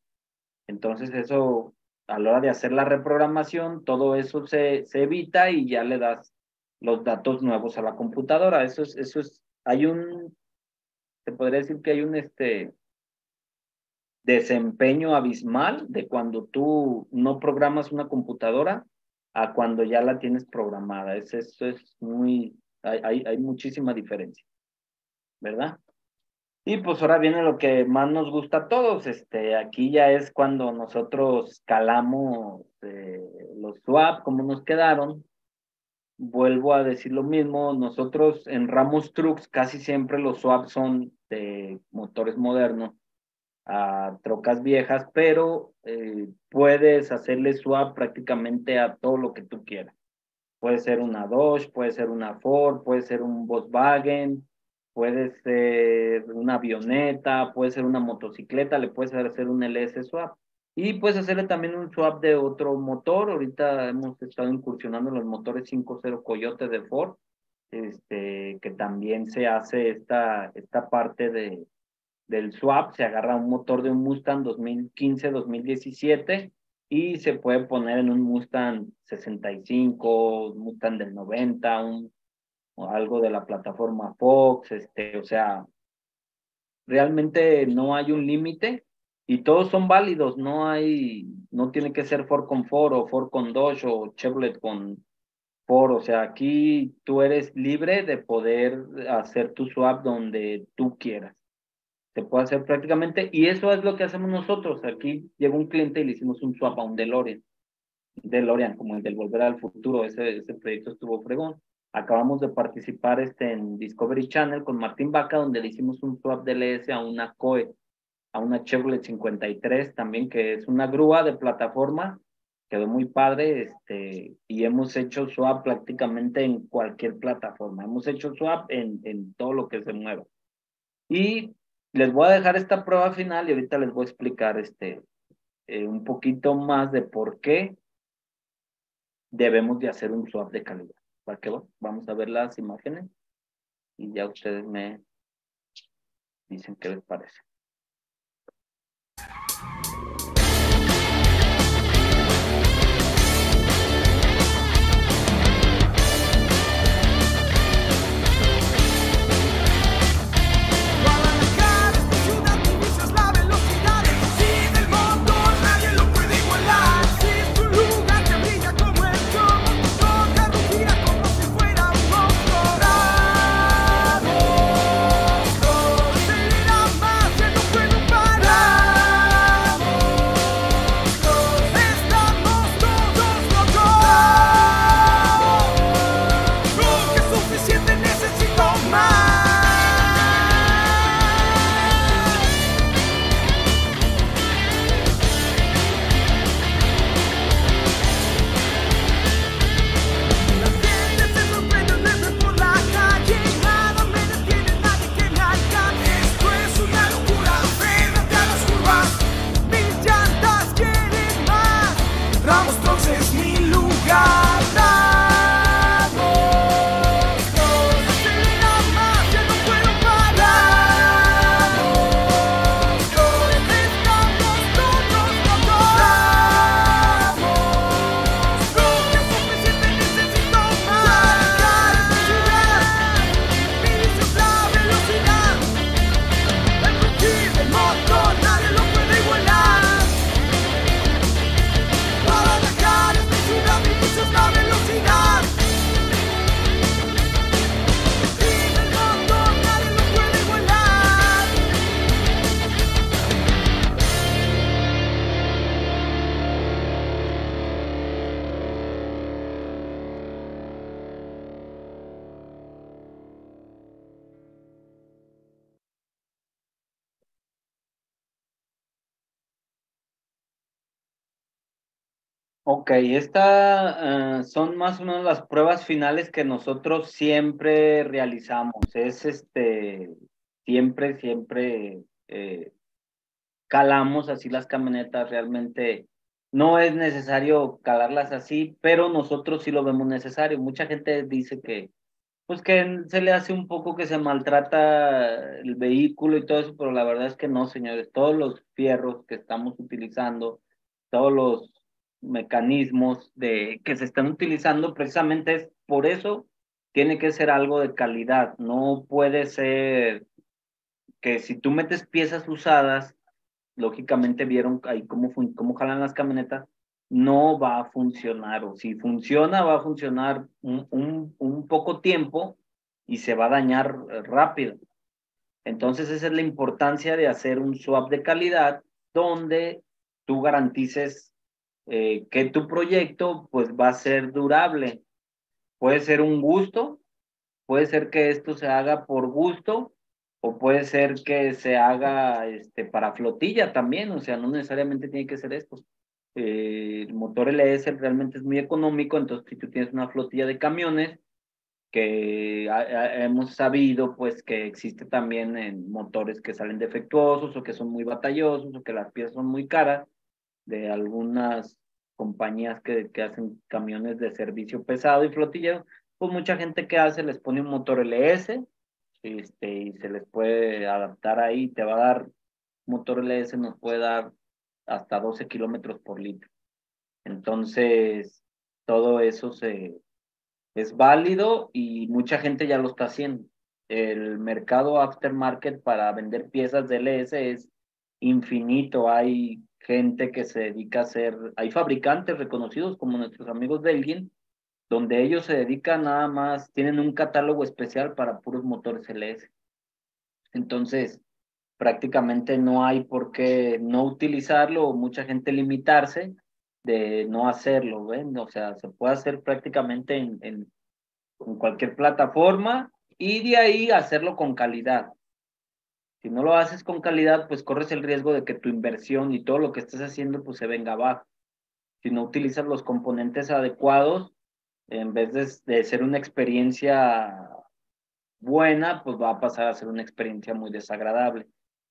Entonces eso, a la hora de hacer la reprogramación, todo eso se, se evita y ya le das los datos nuevos a la computadora. Eso es, eso es, hay un, se podría decir que hay un, este, desempeño abismal de cuando tú no programas una computadora a cuando ya la tienes programada. Es, eso es muy, hay, hay, hay muchísima diferencia, ¿verdad? Y pues ahora viene lo que más nos gusta a todos. Este, aquí ya es cuando nosotros calamos eh, los swap, cómo nos quedaron. Vuelvo a decir lo mismo, nosotros en Ramos Trucks casi siempre los swaps son de motores modernos a trocas viejas, pero eh, puedes hacerle swap prácticamente a todo lo que tú quieras. Puede ser una Dodge, puede ser una Ford, puede ser un Volkswagen, puede ser una avioneta, puede ser una motocicleta, le puedes hacer un LS swap. Y puedes hacerle también un swap de otro motor. Ahorita hemos estado incursionando en los motores 5.0 Coyote de Ford, este, que también se hace esta, esta parte de, del swap, se agarra un motor de un Mustang 2015-2017 y se puede poner en un Mustang 65, Mustang del 90, un, o algo de la plataforma Fox, este, o sea, realmente no hay un límite y todos son válidos, no hay, no tiene que ser Ford con Ford o Ford con Dodge o Chevrolet con Ford, o sea, aquí tú eres libre de poder hacer tu swap donde tú quieras se puede hacer prácticamente, y eso es lo que hacemos nosotros. Aquí llegó un cliente y le hicimos un swap a un DeLorean, DeLorean, como el del Volver al Futuro, ese, ese proyecto estuvo fregón. Acabamos de participar este, en Discovery Channel con Martín Vaca, donde le hicimos un swap DLS a una COE, a una Chevrolet 53 también, que es una grúa de plataforma, quedó muy padre, este, y hemos hecho swap prácticamente en cualquier plataforma, hemos hecho swap en, todo lo que se mueva. Y les voy a dejar esta prueba final y ahorita les voy a explicar este, eh, un poquito más de por qué debemos de hacer un swap de calidad. ¿Para qué? Vamos a ver las imágenes y ya ustedes me dicen qué les parece. Ok, estas son más o menos las pruebas finales que nosotros siempre realizamos. Es este, siempre, siempre eh, calamos así las camionetas. Realmente no es necesario calarlas así, pero nosotros sí lo vemos necesario. Mucha gente dice que, pues que se le hace un poco que se maltrata el vehículo y todo eso, pero la verdad es que no, señores. Todos los fierros que estamos utilizando, todos los mecanismos de, que se están utilizando precisamente es por eso tiene que ser algo de calidad. No puede ser que si tú metes piezas usadas, lógicamente vieron ahí cómo, cómo jalan las camionetas, no va a funcionar. O si funciona, va a funcionar un, un, un poco tiempo y se va a dañar rápido. Entonces esa es la importancia de hacer un swap de calidad donde tú garantices eh, que tu proyecto pues va a ser durable. Puede ser un gusto, puede ser que esto se haga por gusto o puede ser que se haga este, para flotilla también, o sea, no necesariamente tiene que ser esto. Eh, el motor LS realmente es muy económico, entonces si tú tienes una flotilla de camiones, que hemos sabido pues que existe también en motores que salen defectuosos o que son muy batallosos o que las piezas son muy caras, de algunas compañías que, que hacen camiones de servicio pesado y flotillero, pues mucha gente que hace les pone un motor LS este, y se les puede adaptar ahí, te va a dar, motor LS nos puede dar hasta 12 kilómetros por litro. Entonces, todo eso se, es válido y mucha gente ya lo está haciendo. El mercado aftermarket para vender piezas de LS es infinito. Hay gente que se dedica a hacer, hay fabricantes reconocidos como nuestros amigos Belgien, donde ellos se dedican nada más, tienen un catálogo especial para puros motores LS. Entonces, prácticamente no hay por qué no utilizarlo o mucha gente limitarse de no hacerlo, ¿ven? O sea, se puede hacer prácticamente en, en, en cualquier plataforma y de ahí hacerlo con calidad. Si no lo haces con calidad, pues corres el riesgo de que tu inversión y todo lo que estés haciendo pues se venga abajo. Si no utilizas los componentes adecuados, en vez de, de ser una experiencia buena, pues va a pasar a ser una experiencia muy desagradable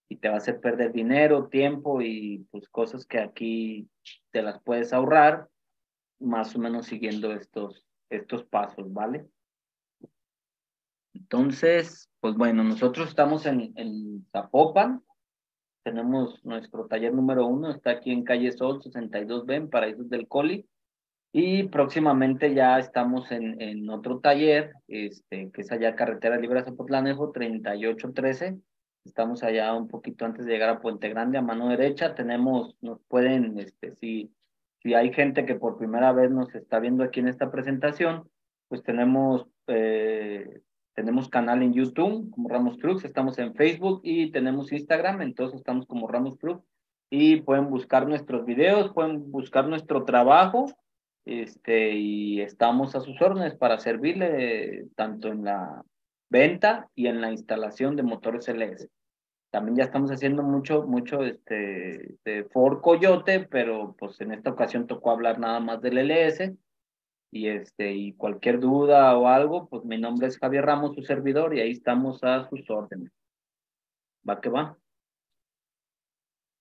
y te va a hacer perder dinero, tiempo y pues cosas que aquí te las puedes ahorrar más o menos siguiendo estos, estos pasos, ¿vale? Entonces, pues bueno, nosotros estamos en, en Zapopan, tenemos nuestro taller número uno, está aquí en calle Sol 62B, en Paraísos del Coli, y próximamente ya estamos en, en otro taller, este, que es allá Carretera Libre a Zapotlanejo, 3813, estamos allá un poquito antes de llegar a Puente Grande, a mano derecha, tenemos, nos pueden, este, si, si hay gente que por primera vez nos está viendo aquí en esta presentación, pues tenemos eh, tenemos canal en YouTube como Ramos Flux, estamos en Facebook y tenemos Instagram, entonces estamos como Ramos Flux y pueden buscar nuestros videos, pueden buscar nuestro trabajo este, y estamos a sus órdenes para servirle tanto en la venta y en la instalación de motores LS. También ya estamos haciendo mucho, mucho este, de Ford Coyote, pero pues en esta ocasión tocó hablar nada más del LS y este y cualquier duda o algo, pues mi nombre es Javier Ramos, su servidor, y ahí estamos a sus órdenes. ¿Va que va?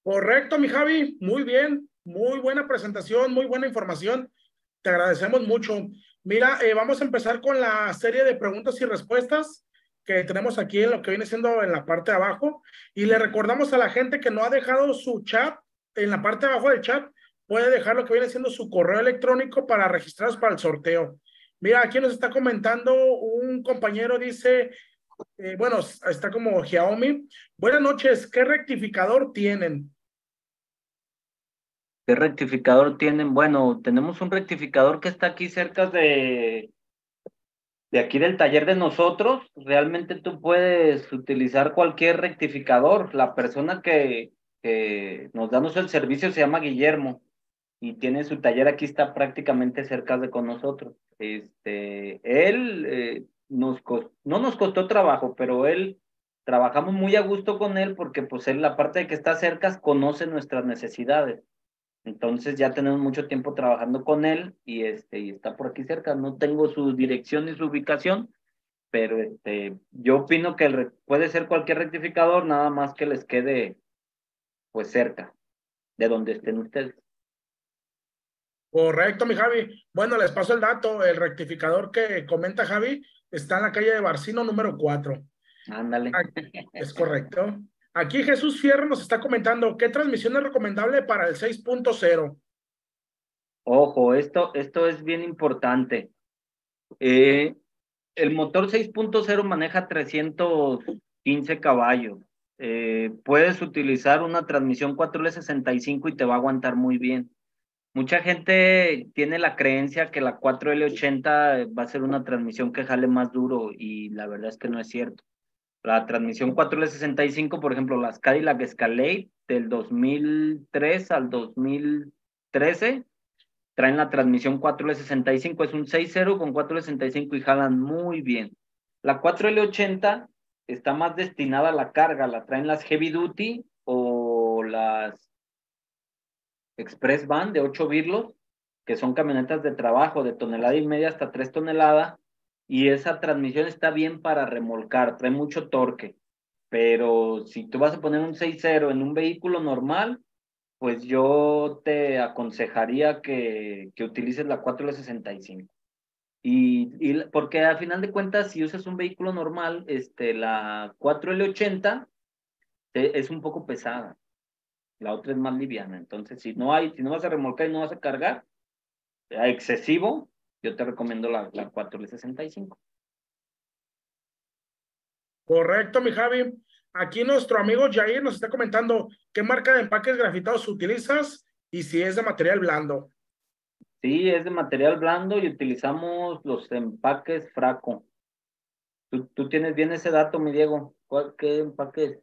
Correcto, mi Javi, muy bien, muy buena presentación, muy buena información. Te agradecemos mucho. Mira, eh, vamos a empezar con la serie de preguntas y respuestas que tenemos aquí en lo que viene siendo en la parte de abajo. Y le recordamos a la gente que no ha dejado su chat en la parte de abajo del chat, puede dejar lo que viene siendo su correo electrónico para registrarse para el sorteo. Mira, aquí nos está comentando un compañero, dice, eh, bueno, está como Xiaomi. Buenas noches, ¿qué rectificador tienen? ¿Qué rectificador tienen? Bueno, tenemos un rectificador que está aquí cerca de, de aquí del taller de nosotros. Realmente tú puedes utilizar cualquier rectificador. La persona que, que nos da el servicio se llama Guillermo y tiene su taller aquí, está prácticamente cerca de con nosotros. Este, él eh, nos no nos costó trabajo, pero él trabajamos muy a gusto con él porque pues él, la parte de que está cerca, conoce nuestras necesidades. Entonces ya tenemos mucho tiempo trabajando con él y, este, y está por aquí cerca. No tengo su dirección ni su ubicación, pero este, yo opino que puede ser cualquier rectificador, nada más que les quede pues cerca de donde estén ustedes. Correcto, mi Javi. Bueno, les paso el dato. El rectificador que comenta Javi está en la calle de Barcino número 4. Ándale. Es correcto. Aquí Jesús Fierro nos está comentando, ¿qué transmisión es recomendable para el 6.0? Ojo, esto, esto es bien importante. Eh, el motor 6.0 maneja 315 caballos. Eh, puedes utilizar una transmisión 4L65 y te va a aguantar muy bien. Mucha gente tiene la creencia que la 4L80 va a ser una transmisión que jale más duro y la verdad es que no es cierto. La transmisión 4L65, por ejemplo, las Cadillac Escalade del 2003 al 2013, traen la transmisión 4L65, es un 6.0 con 4L65 y jalan muy bien. La 4L80 está más destinada a la carga, la traen las Heavy Duty o las Express Van de 8 birlos, que son camionetas de trabajo de tonelada y media hasta 3 toneladas, y esa transmisión está bien para remolcar, trae mucho torque, pero si tú vas a poner un 6.0 en un vehículo normal, pues yo te aconsejaría que, que utilices la 4L65. Y, y, porque al final de cuentas, si usas un vehículo normal, este, la 4L80 es un poco pesada. La otra es más liviana. Entonces, si no hay, si no vas a remolcar y no vas a cargar, excesivo, yo te recomiendo la, la 4L65. Correcto, mi Javi. Aquí nuestro amigo Jair nos está comentando qué marca de empaques grafitados utilizas y si es de material blando. Sí, es de material blando y utilizamos los empaques Fraco. ¿Tú, tú tienes bien ese dato, mi Diego? ¿Cuál, ¿Qué empaques?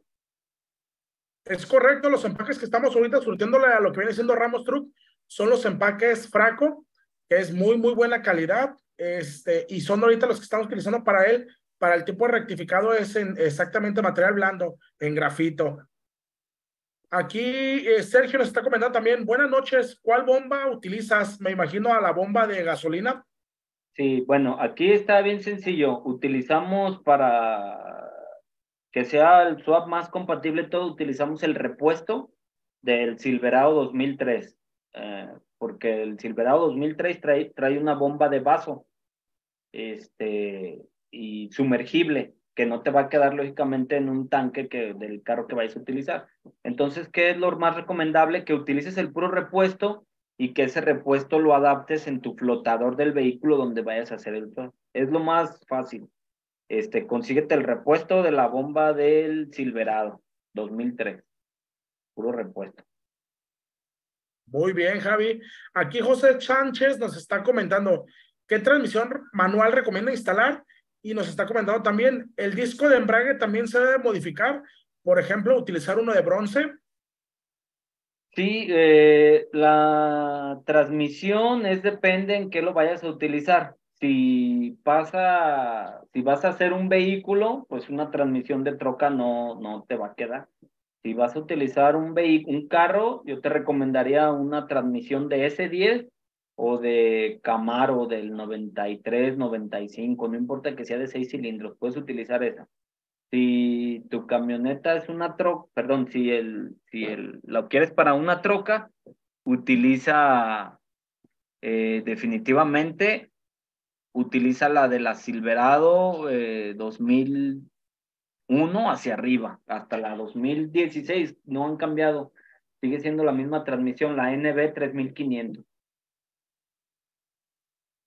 Es correcto, los empaques que estamos ahorita surtiéndole a lo que viene siendo Ramos Truck son los empaques Fraco que es muy, muy buena calidad, este, y son ahorita los que estamos utilizando para él, para el tipo de rectificado es en exactamente material blando, en grafito. Aquí eh, Sergio nos está comentando también, buenas noches, ¿cuál bomba utilizas? Me imagino a la bomba de gasolina. Sí, bueno, aquí está bien sencillo, utilizamos para que sea el swap más compatible todo, utilizamos el repuesto del Silverado 2003. Eh, porque el Silverado 2003 trae, trae una bomba de vaso este, y sumergible, que no te va a quedar lógicamente en un tanque que, del carro que vayas a utilizar. Entonces, ¿qué es lo más recomendable? Que utilices el puro repuesto y que ese repuesto lo adaptes en tu flotador del vehículo donde vayas a hacer el Es lo más fácil. Este, consíguete el repuesto de la bomba del Silverado 2003. Puro repuesto. Muy bien, Javi. Aquí José Sánchez nos está comentando qué transmisión manual recomienda instalar y nos está comentando también el disco de embrague también se debe modificar, por ejemplo, utilizar uno de bronce. Sí, eh, la transmisión es depende en qué lo vayas a utilizar. Si pasa, si vas a hacer un vehículo, pues una transmisión de troca no, no te va a quedar. Si vas a utilizar un un carro, yo te recomendaría una transmisión de S10 o de Camaro del 93, 95, no importa que sea de seis cilindros, puedes utilizar esa. Si tu camioneta es una troca, perdón, si el, si el, lo quieres para una troca, utiliza eh, definitivamente, utiliza la de la Silverado eh, 2000, uno hacia arriba, hasta la 2016, no han cambiado, sigue siendo la misma transmisión, la NB 3500.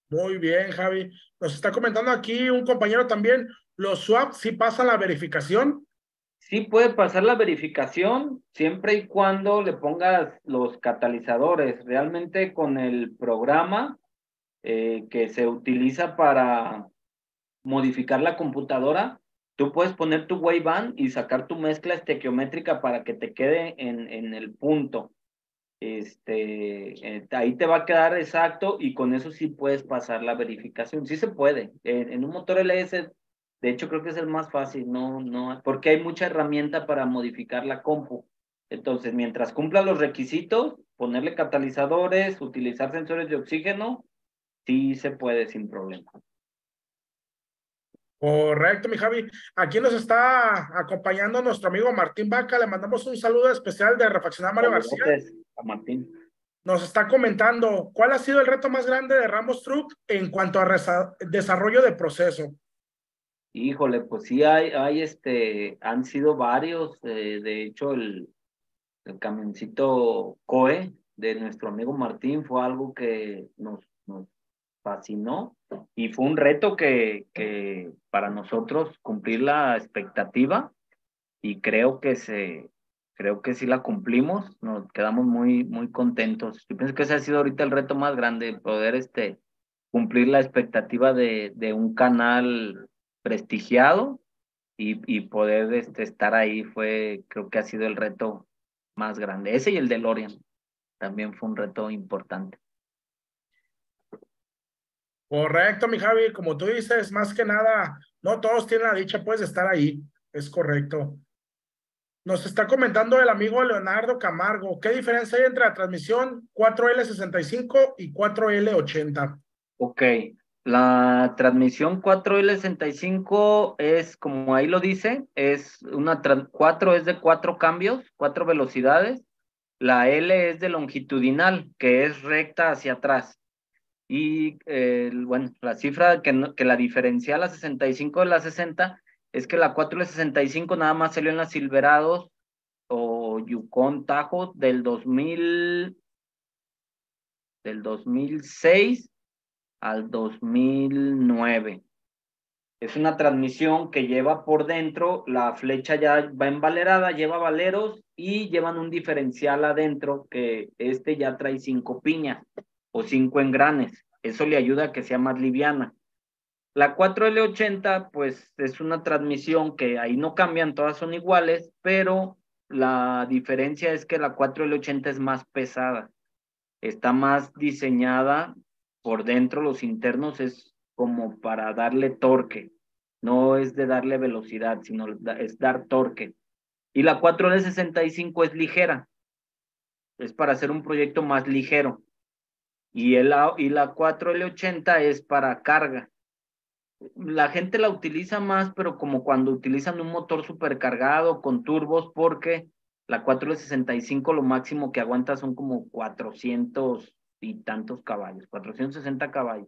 Muy bien, Javi. Nos está comentando aquí un compañero también, los swaps sí pasan la verificación. Sí puede pasar la verificación siempre y cuando le pongas los catalizadores. Realmente con el programa eh, que se utiliza para modificar la computadora, Tú puedes poner tu band y sacar tu mezcla estequiométrica para que te quede en, en el punto. Este, eh, ahí te va a quedar exacto y con eso sí puedes pasar la verificación. Sí se puede. En, un motor LS, de hecho creo que es el más fácil, no, no, porque hay mucha herramienta para modificar la compu. Entonces, mientras cumpla los requisitos, ponerle catalizadores, utilizar sensores de oxígeno, sí se puede sin problema. Correcto, mi Javi. Aquí nos está acompañando nuestro amigo Martín Vaca. Le mandamos un saludo especial de Refaccionar Mario García. A Martín. Nos está comentando, ¿cuál ha sido el reto más grande de Ramos Truck en cuanto a desarrollo de proceso? Híjole, pues sí, hay, hay este, han sido varios. Eh, de hecho, el, el camioncito COE de nuestro amigo Martín fue algo que nos, nos fascinó y fue un reto que, que para nosotros cumplir la expectativa y creo que se creo que sí la cumplimos, nos quedamos muy muy contentos. Yo pienso que ese ha sido ahorita el reto más grande, poder este cumplir la expectativa de, de un canal prestigiado y, y poder este, estar ahí fue, creo que ha sido el reto más grande. Ese y el de Lorian también fue un reto importante. Correcto, mi Javi, como tú dices, más que nada, no todos tienen la dicha, puedes estar ahí, es correcto. Nos está comentando el amigo Leonardo Camargo, ¿qué diferencia hay entre la transmisión 4L65 y 4L80? Ok, la transmisión 4L65 es, como ahí lo dice, es una 4 es de cuatro cambios, cuatro velocidades. La L es de longitudinal, que es recta hacia atrás. Y bueno, la cifra que, que la diferencia la 65 de la 60 es que la 4L65 nada más salió en las Silverados o Yukon Tajo del 2000, del 2006 al 2009. Es una transmisión que lleva por dentro, la flecha ya va envalerada, lleva valeros y llevan un diferencial adentro que este ya trae cinco piñas o cinco engranes. Eso le ayuda a que sea más liviana. La 4L80, pues es una transmisión que ahí no cambian, todas son iguales, pero la diferencia es que la 4L80 es más pesada. Está más diseñada por dentro, los internos es como para darle torque. No es de darle velocidad, sino es dar torque. Y la 4L65 es ligera. Es para hacer un proyecto más ligero y, el, y la 4L80 es para carga. La gente la utiliza más, pero como cuando utilizan un motor supercargado con turbos, porque la 4L65 lo máximo que aguanta son como 400 y tantos caballos, 460 caballos.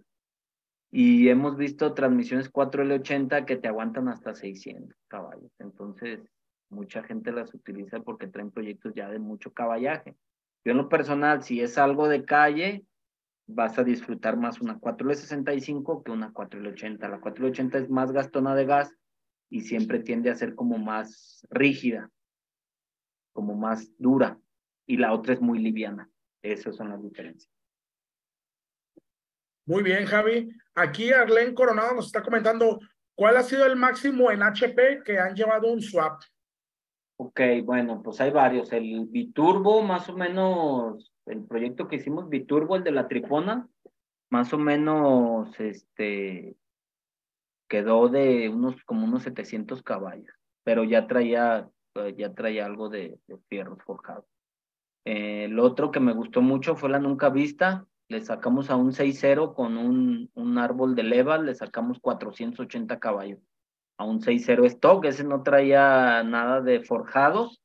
Y hemos visto transmisiones 4L80 que te aguantan hasta 600 caballos. Entonces, mucha gente las utiliza porque traen proyectos ya de mucho caballaje. Yo en lo personal, si es algo de calle, vas a disfrutar más una 4L65 que una 4L80. La 4L80 es más gastona de gas y siempre tiende a ser como más rígida, como más dura, y la otra es muy liviana. Esas son las diferencias. Muy bien, Javi. Aquí Arlen Coronado nos está comentando cuál ha sido el máximo en HP que han llevado un swap. Ok, bueno, pues hay varios. El biturbo, más o menos, el proyecto que hicimos, biturbo, el de la tripona, más o menos, este, quedó de unos, como unos 700 caballos, pero ya traía, ya traía algo de, de fierros forjados. el otro que me gustó mucho fue la Nunca Vista, le sacamos a un 6-0 con un, un árbol de leva, le sacamos 480 caballos a un 6-0 stock, ese no traía nada de forjados,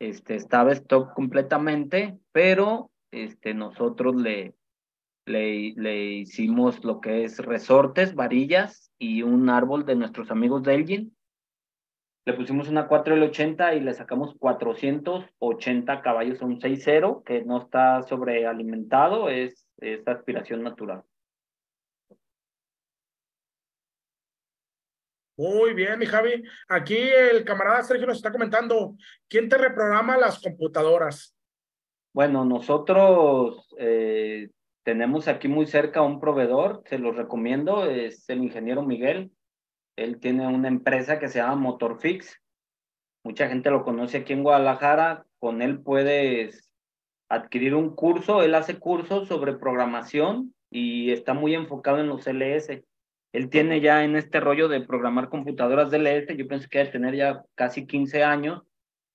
este, estaba stock completamente, pero este, nosotros le, le, le hicimos lo que es resortes, varillas y un árbol de nuestros amigos de Elgin. Le pusimos una 4L80 y le sacamos 480 caballos a un 6-0, que no está sobrealimentado, es, es aspiración natural. Muy bien, mi Javi. Aquí el camarada Sergio nos está comentando, ¿quién te reprograma las computadoras? Bueno, nosotros eh, tenemos aquí muy cerca un proveedor, se los recomiendo, es el ingeniero Miguel. Él tiene una empresa que se llama Motorfix. Mucha gente lo conoce aquí en Guadalajara. Con él puedes adquirir un curso. Él hace cursos sobre programación y está muy enfocado en los LS él tiene ya en este rollo de programar computadoras DLS, yo pienso que debe tener ya casi 15 años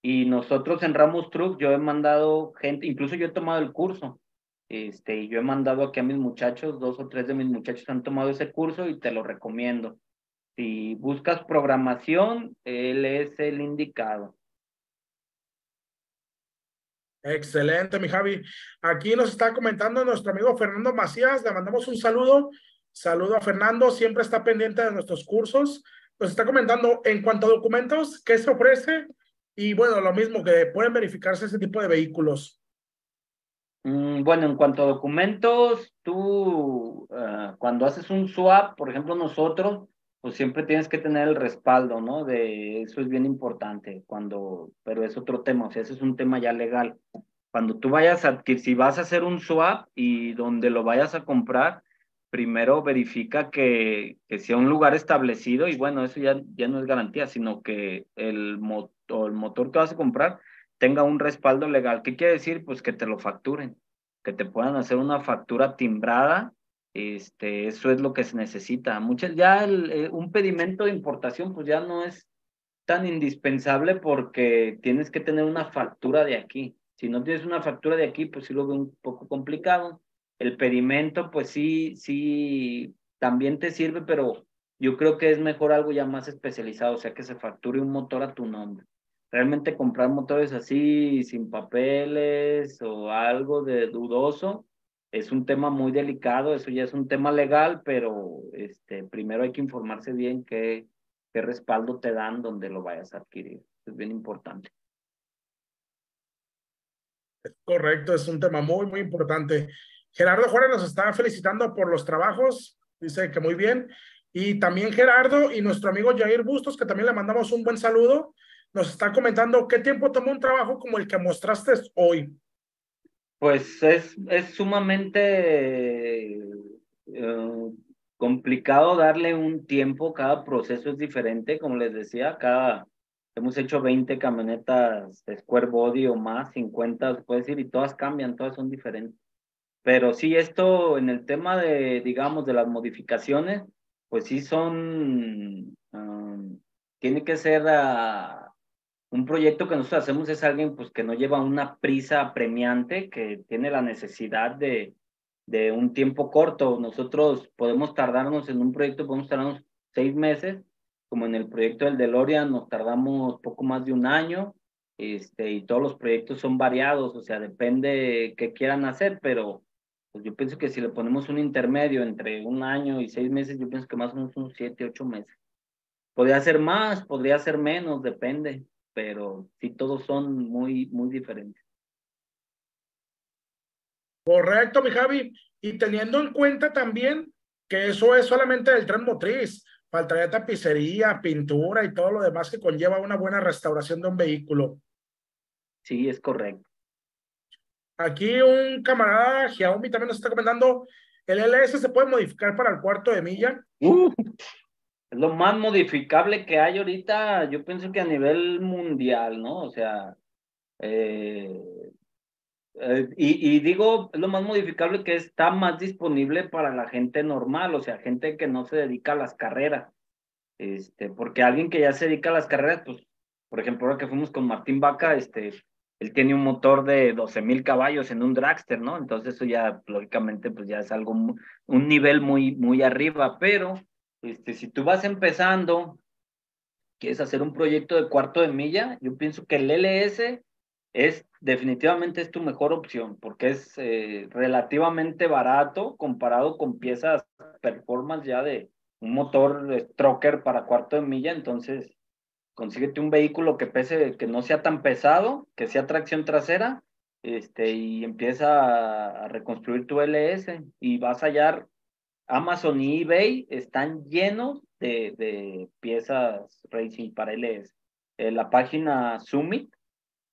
Y nosotros en Ramos Truck, yo he mandado gente, incluso yo he tomado el curso. Este, y yo he mandado aquí a mis muchachos, dos o tres de mis muchachos han tomado ese curso y te lo recomiendo. Si buscas programación, él es el indicado. Excelente, mi Javi. Aquí nos está comentando nuestro amigo Fernando Macías. Le mandamos un saludo. Saludo a Fernando. Siempre está pendiente de nuestros cursos. Nos está comentando en cuanto a documentos, qué se ofrece. Y bueno, lo mismo que pueden verificarse ese tipo de vehículos. Mm, bueno, en cuanto a documentos, tú ah, cuando haces un swap, por ejemplo, nosotros, pues siempre tienes que tener el respaldo, ¿no? De eso es bien importante, cuando, pero es otro tema, o sea, ese es un tema ya legal. Cuando tú vayas a, que si vas a hacer un swap y donde lo vayas a comprar, primero verifica que, que sea un lugar establecido y bueno, eso ya, ya no es garantía, sino que el, motor, el motor que vas a comprar tenga un respaldo legal. ¿Qué quiere decir? Pues que te lo facturen, que te puedan hacer una factura timbrada este, eso es lo que se necesita. Muchas, ya eh, un pedimento de importación pues ya no es tan indispensable porque tienes que tener una factura de aquí. Si no tienes una factura de aquí, pues sí lo veo un poco complicado. El pedimento, pues sí, sí, también te sirve, pero yo creo que es mejor algo ya más especializado, o sea, que se facture un motor a tu nombre. Realmente comprar motores así, sin papeles o algo de dudoso, es un tema muy delicado, eso ya es un tema legal, pero este, primero hay que informarse bien qué, qué respaldo te dan donde lo vayas a adquirir. Es bien importante. Correcto, es un tema muy, muy importante. Gerardo Juárez nos está felicitando por los trabajos, dice que muy bien. Y también Gerardo y nuestro amigo Jair Bustos, que también le mandamos un buen saludo, nos está comentando qué tiempo tomó un trabajo como el que mostraste hoy. Pues es, es sumamente eh, complicado darle un tiempo, cada proceso es diferente, como les decía, cada, hemos hecho 20 camionetas de Square Body o más, 50, se puede decir, y todas cambian, todas son diferentes. Pero sí, esto en el tema de, digamos, de las modificaciones, pues sí son, um, tiene que ser a, un proyecto que nosotros hacemos es alguien pues que no lleva una prisa apremiante, que tiene la necesidad de, de un tiempo corto. Nosotros podemos tardarnos en un proyecto, podemos tardarnos seis meses, como en el proyecto del DeLorean nos tardamos poco más de un año, este, y todos los proyectos son variados, o sea, depende qué quieran hacer, pero pues yo pienso que si le ponemos un intermedio entre un año y seis meses, yo pienso que más o menos unos siete, ocho meses. Podría ser más, podría ser menos, depende pero sí todos son muy, muy diferentes. Correcto, mi Javi. Y teniendo en cuenta también que eso es solamente del tren motriz, faltaría tapicería, pintura y todo lo demás que conlleva una buena restauración de un vehículo. Sí, es correcto. Aquí un camarada Xiaomi también nos está comentando, ¿el LS se puede modificar para el cuarto de milla? Uh, es lo más modificable que hay ahorita, yo pienso que a nivel mundial, ¿no? O sea, eh, eh, y, y, digo, es lo más modificable que está más disponible para la gente normal, o sea, gente que no se dedica a las carreras. Este, porque alguien que ya se dedica a las carreras, pues, por ejemplo, ahora que fuimos con Martín Vaca, este, él tiene un motor de 12 mil caballos en un dragster, ¿no? Entonces eso ya, lógicamente, pues ya es algo, un nivel muy, muy arriba, pero este, si tú vas empezando, quieres hacer un proyecto de cuarto de milla, yo pienso que el LS es definitivamente es tu mejor opción porque es eh, relativamente barato comparado con piezas performance ya de un motor stroker para cuarto de milla, entonces consíguete un vehículo que pese, que no sea tan pesado, que sea tracción trasera, este, y empieza a, reconstruir tu LS y vas a hallar Amazon y eBay están llenos de, de piezas racing para LS. Eh, la página Summit,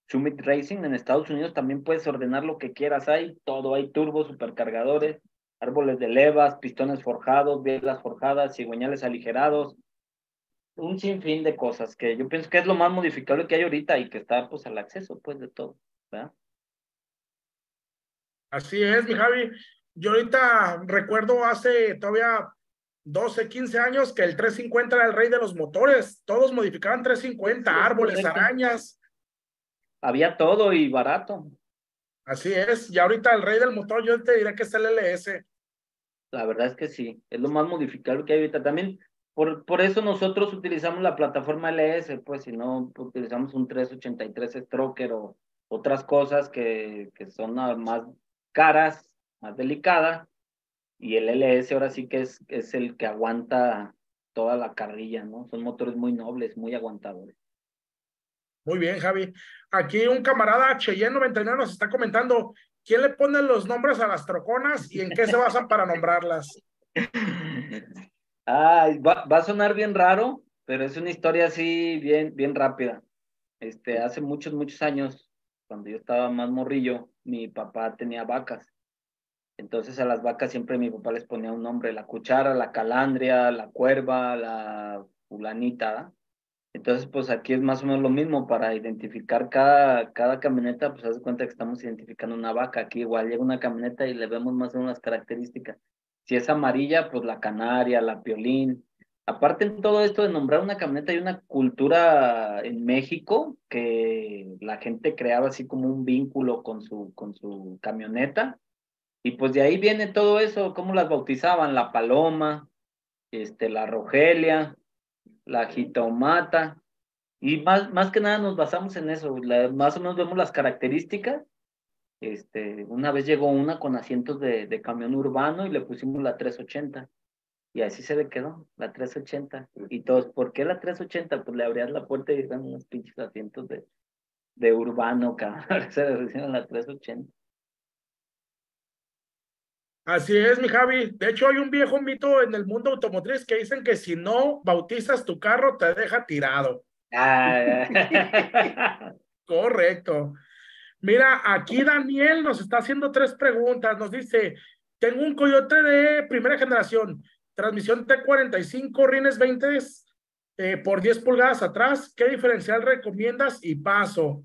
Summit Racing en Estados Unidos también puedes ordenar lo que quieras. Hay todo, hay turbos, supercargadores, árboles de levas, pistones forjados, bielas forjadas, cigüeñales aligerados, un sinfín de cosas que yo pienso que es lo más modificable que hay ahorita y que está pues al acceso pues de todo, ¿verdad? Así es, mi Javi. Yo ahorita recuerdo hace todavía 12, 15 años que el 350 era el rey de los motores. Todos modificaban 350, árboles, arañas. había todo y barato. Así es, y ahorita el rey del motor yo te diré que es el LS. La verdad es que sí, es lo más modificable que hay ahorita. También por, por eso nosotros utilizamos la plataforma LS, pues si no utilizamos un 383 Stroker o otras cosas que, que son más caras, más delicadas, y el LS ahora sí que es, es el que aguanta toda la carrilla, ¿no? Son motores muy nobles, muy aguantadores. Muy bien, Javi. Aquí un camarada Cheyenne99 nos está comentando, ¿quién le pone los nombres a las troconas y en qué se basan para nombrarlas? (laughs) Ay, va, va, a sonar bien raro, pero es una historia así bien, bien rápida. Este, hace muchos, muchos años, cuando yo estaba más morrillo, mi papá tenía vacas. Entonces a las vacas siempre mi papá les ponía un nombre, la cuchara, la calandria, la cuerva, la fulanita. Entonces, pues aquí es más o menos lo mismo, para identificar cada, cada camioneta, pues haz de cuenta que estamos identificando una vaca. Aquí igual llega una camioneta y le vemos más o menos las características. Si es amarilla, pues la canaria, la piolín. Aparte en todo esto de nombrar una camioneta, hay una cultura en México que la gente creaba así como un vínculo con su, con su camioneta. Y pues de ahí viene todo eso, cómo las bautizaban, la paloma, este, la rogelia, la jitomata, y más, más que nada nos basamos en eso, más o menos vemos las características. Este, una vez llegó una con asientos de, de camión urbano y le pusimos la 380. Y así se le quedó, la 380. Y todos, ¿por qué la 380? Pues le abrías la puerta y eran unos pinches asientos de, de urbano, cabrón. (laughs) Se le hicieron la 380. Así es, mi Javi. De hecho, hay un viejo mito en el mundo automotriz que dicen que si no bautizas tu carro, te deja tirado. Ah. (laughs) Correcto. Mira, aquí Daniel nos está haciendo tres preguntas. Nos dice, tengo un Coyote de primera generación, transmisión T45, rines 20 eh, por 10 pulgadas atrás. ¿Qué diferencial recomiendas y paso?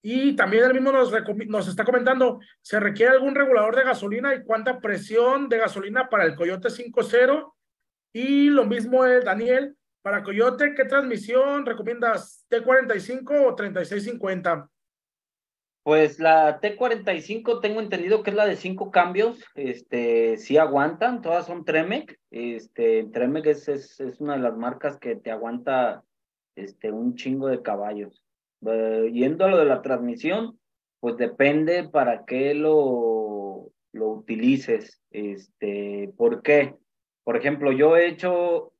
Y también él mismo nos, nos está comentando, ¿se requiere algún regulador de gasolina y cuánta presión de gasolina para el Coyote 5.0? Y lo mismo el Daniel, para Coyote, ¿qué transmisión recomiendas? ¿T45 o 3650? Pues la T45 tengo entendido que es la de cinco cambios, este, sí aguantan, todas son Tremec, este, Tremec es, es, es una de las marcas que te aguanta este, un chingo de caballos. Eh, yendo a lo de la transmisión, pues depende para qué lo, lo utilices. Este, ¿Por qué? Por ejemplo, yo he hecho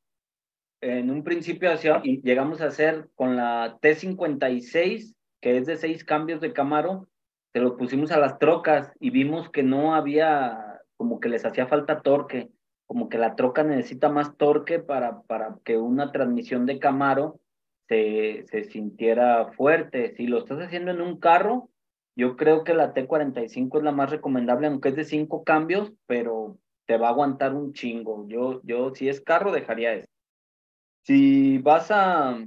en un principio hacia, y llegamos a hacer con la T56, que es de seis cambios de Camaro, se lo pusimos a las trocas y vimos que no había, como que les hacía falta torque, como que la troca necesita más torque para, para que una transmisión de Camaro se, se sintiera fuerte. Si lo estás haciendo en un carro, yo creo que la T45 es la más recomendable, aunque es de cinco cambios, pero te va a aguantar un chingo. Yo, yo, si es carro, dejaría eso. Si vas a,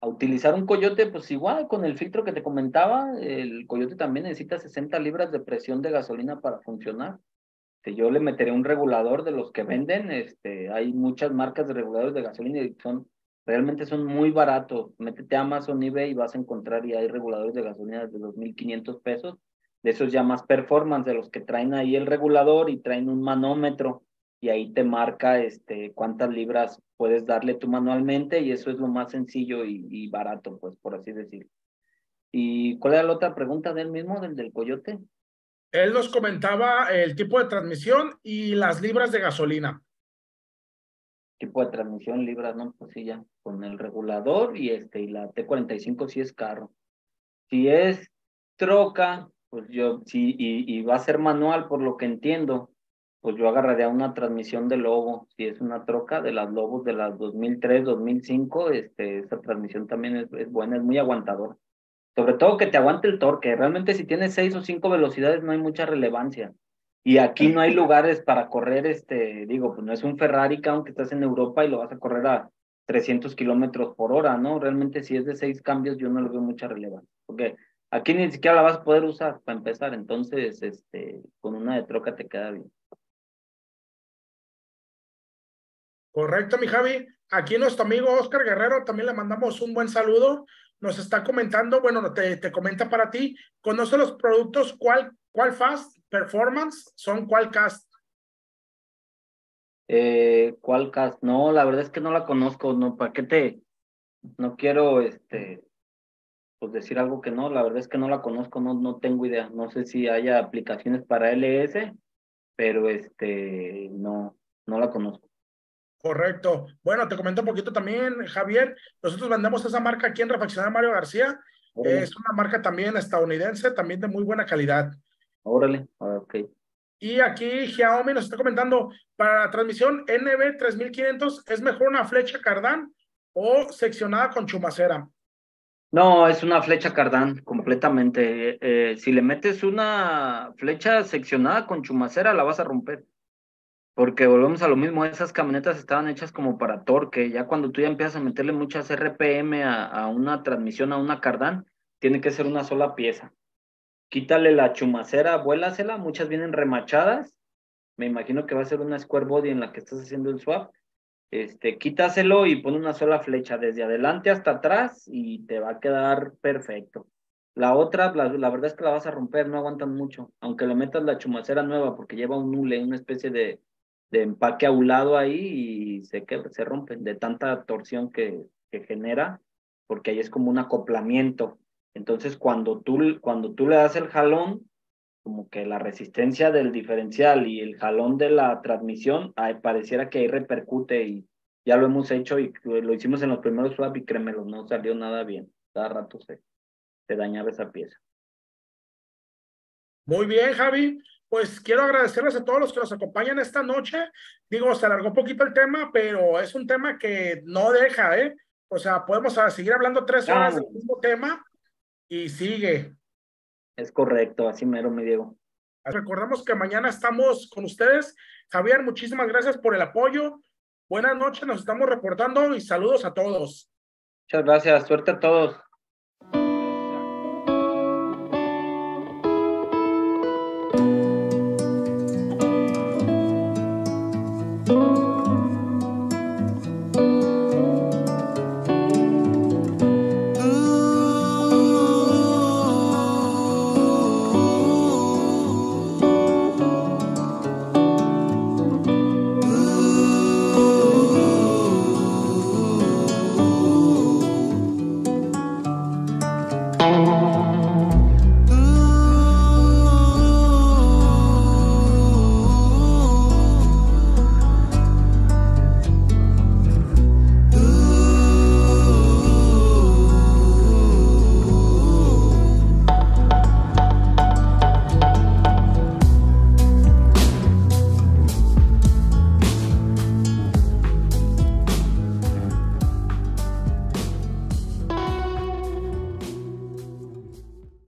a utilizar un coyote, pues igual con el filtro que te comentaba, el coyote también necesita 60 libras de presión de gasolina para funcionar. Si yo le meteré un regulador de los que venden, este, hay muchas marcas de reguladores de gasolina y son Realmente son muy baratos. Métete a Amazon, eBay y vas a encontrar y hay reguladores de gasolina de 2.500 pesos. De esos ya más performance, de los que traen ahí el regulador y traen un manómetro y ahí te marca este, cuántas libras puedes darle tú manualmente y eso es lo más sencillo y, barato, pues por así decirlo. ¿Y cuál era la otra pregunta del mismo, del del coyote? Él nos comentaba el tipo de transmisión y las libras de gasolina tipo de transmisión libras, ¿no? Pues sí, ya, con el regulador y este, y la T45 sí es carro. Si es troca, pues yo, sí, y, y va a ser manual, por lo que entiendo, pues yo agarraría una transmisión de Lobo, si es una troca de las Lobos de las 2003, 2005, este, esa transmisión también es, es buena, es muy aguantadora. Sobre todo que te aguante el torque, realmente si tienes seis o cinco velocidades no hay mucha relevancia. Y aquí no hay (laughs) lugares para correr, este, digo, pues no es un Ferrari, aunque estás en Europa y lo vas a correr a 300 kilómetros por hora, ¿no? Realmente si es de seis cambios, yo no le veo mucha relevancia, porque aquí ni siquiera la vas a poder usar para empezar, entonces, este, con una de troca te queda bien. Correcto, mi Javi. Aquí nuestro amigo Oscar Guerrero también le mandamos un buen saludo. nos está comentando, bueno, te, te comenta para ti, ¿conoce los productos cuál, cuál Fast Performance? ¿Son cuál cast? Eh, ¿Cuál cast? No, la verdad es que no la conozco, no, ¿para qué te? No quiero, este, pues decir algo que no, la verdad es que no la conozco, no, no tengo idea, no sé si haya aplicaciones para LS, pero este, no, no la conozco. Correcto. Bueno, te comento un poquito también, Javier. Nosotros vendemos esa marca aquí en Refaccionar Mario García. Es una marca también estadounidense, también de muy buena calidad. Órale, ah, ok. Y aquí Xiaomi nos está comentando, para la transmisión NB3500, ¿es mejor una flecha cardán o seccionada con chumacera? No, es una flecha cardán completamente. Eh, si le metes una flecha seccionada con chumacera, la vas a romper. Porque volvemos a lo mismo, esas camionetas estaban hechas como para torque, ya cuando tú ya empiezas a meterle muchas RPM a, una transmisión, a una cardán, tiene que ser una sola pieza. Quítale la chumacera, vuélasela, muchas vienen remachadas, me imagino que va a ser una square body en la que estás haciendo el swap, este, quítaselo y pon una sola flecha desde adelante hasta atrás y te va a quedar perfecto. La otra, la, la, verdad es que la vas a romper, no aguantan mucho, aunque le metas la chumacera nueva porque lleva un nule, una especie de, de empaque a un lado ahí y se, se rompen de tanta torsión que, que genera, porque ahí es como un acoplamiento. Entonces, cuando tú, cuando tú le das el jalón, como que la resistencia del diferencial y el jalón de la transmisión, pareciera que ahí repercute y ya lo hemos hecho y lo hicimos en los primeros swap y créemelo, no salió nada bien. Cada rato se, se dañaba esa pieza. Muy bien, Javi pues quiero agradecerles a todos los que nos acompañan esta noche. Digo, se alargó un poquito el tema, pero es un tema que no deja, ¿eh? O sea, podemos seguir hablando tres horas del mismo tema y sigue. Es correcto, así mero, mi Diego. Recordamos que mañana estamos con ustedes. Javier, muchísimas gracias por el apoyo. Buenas noches, nos estamos reportando y saludos a todos. Muchas gracias, suerte a todos.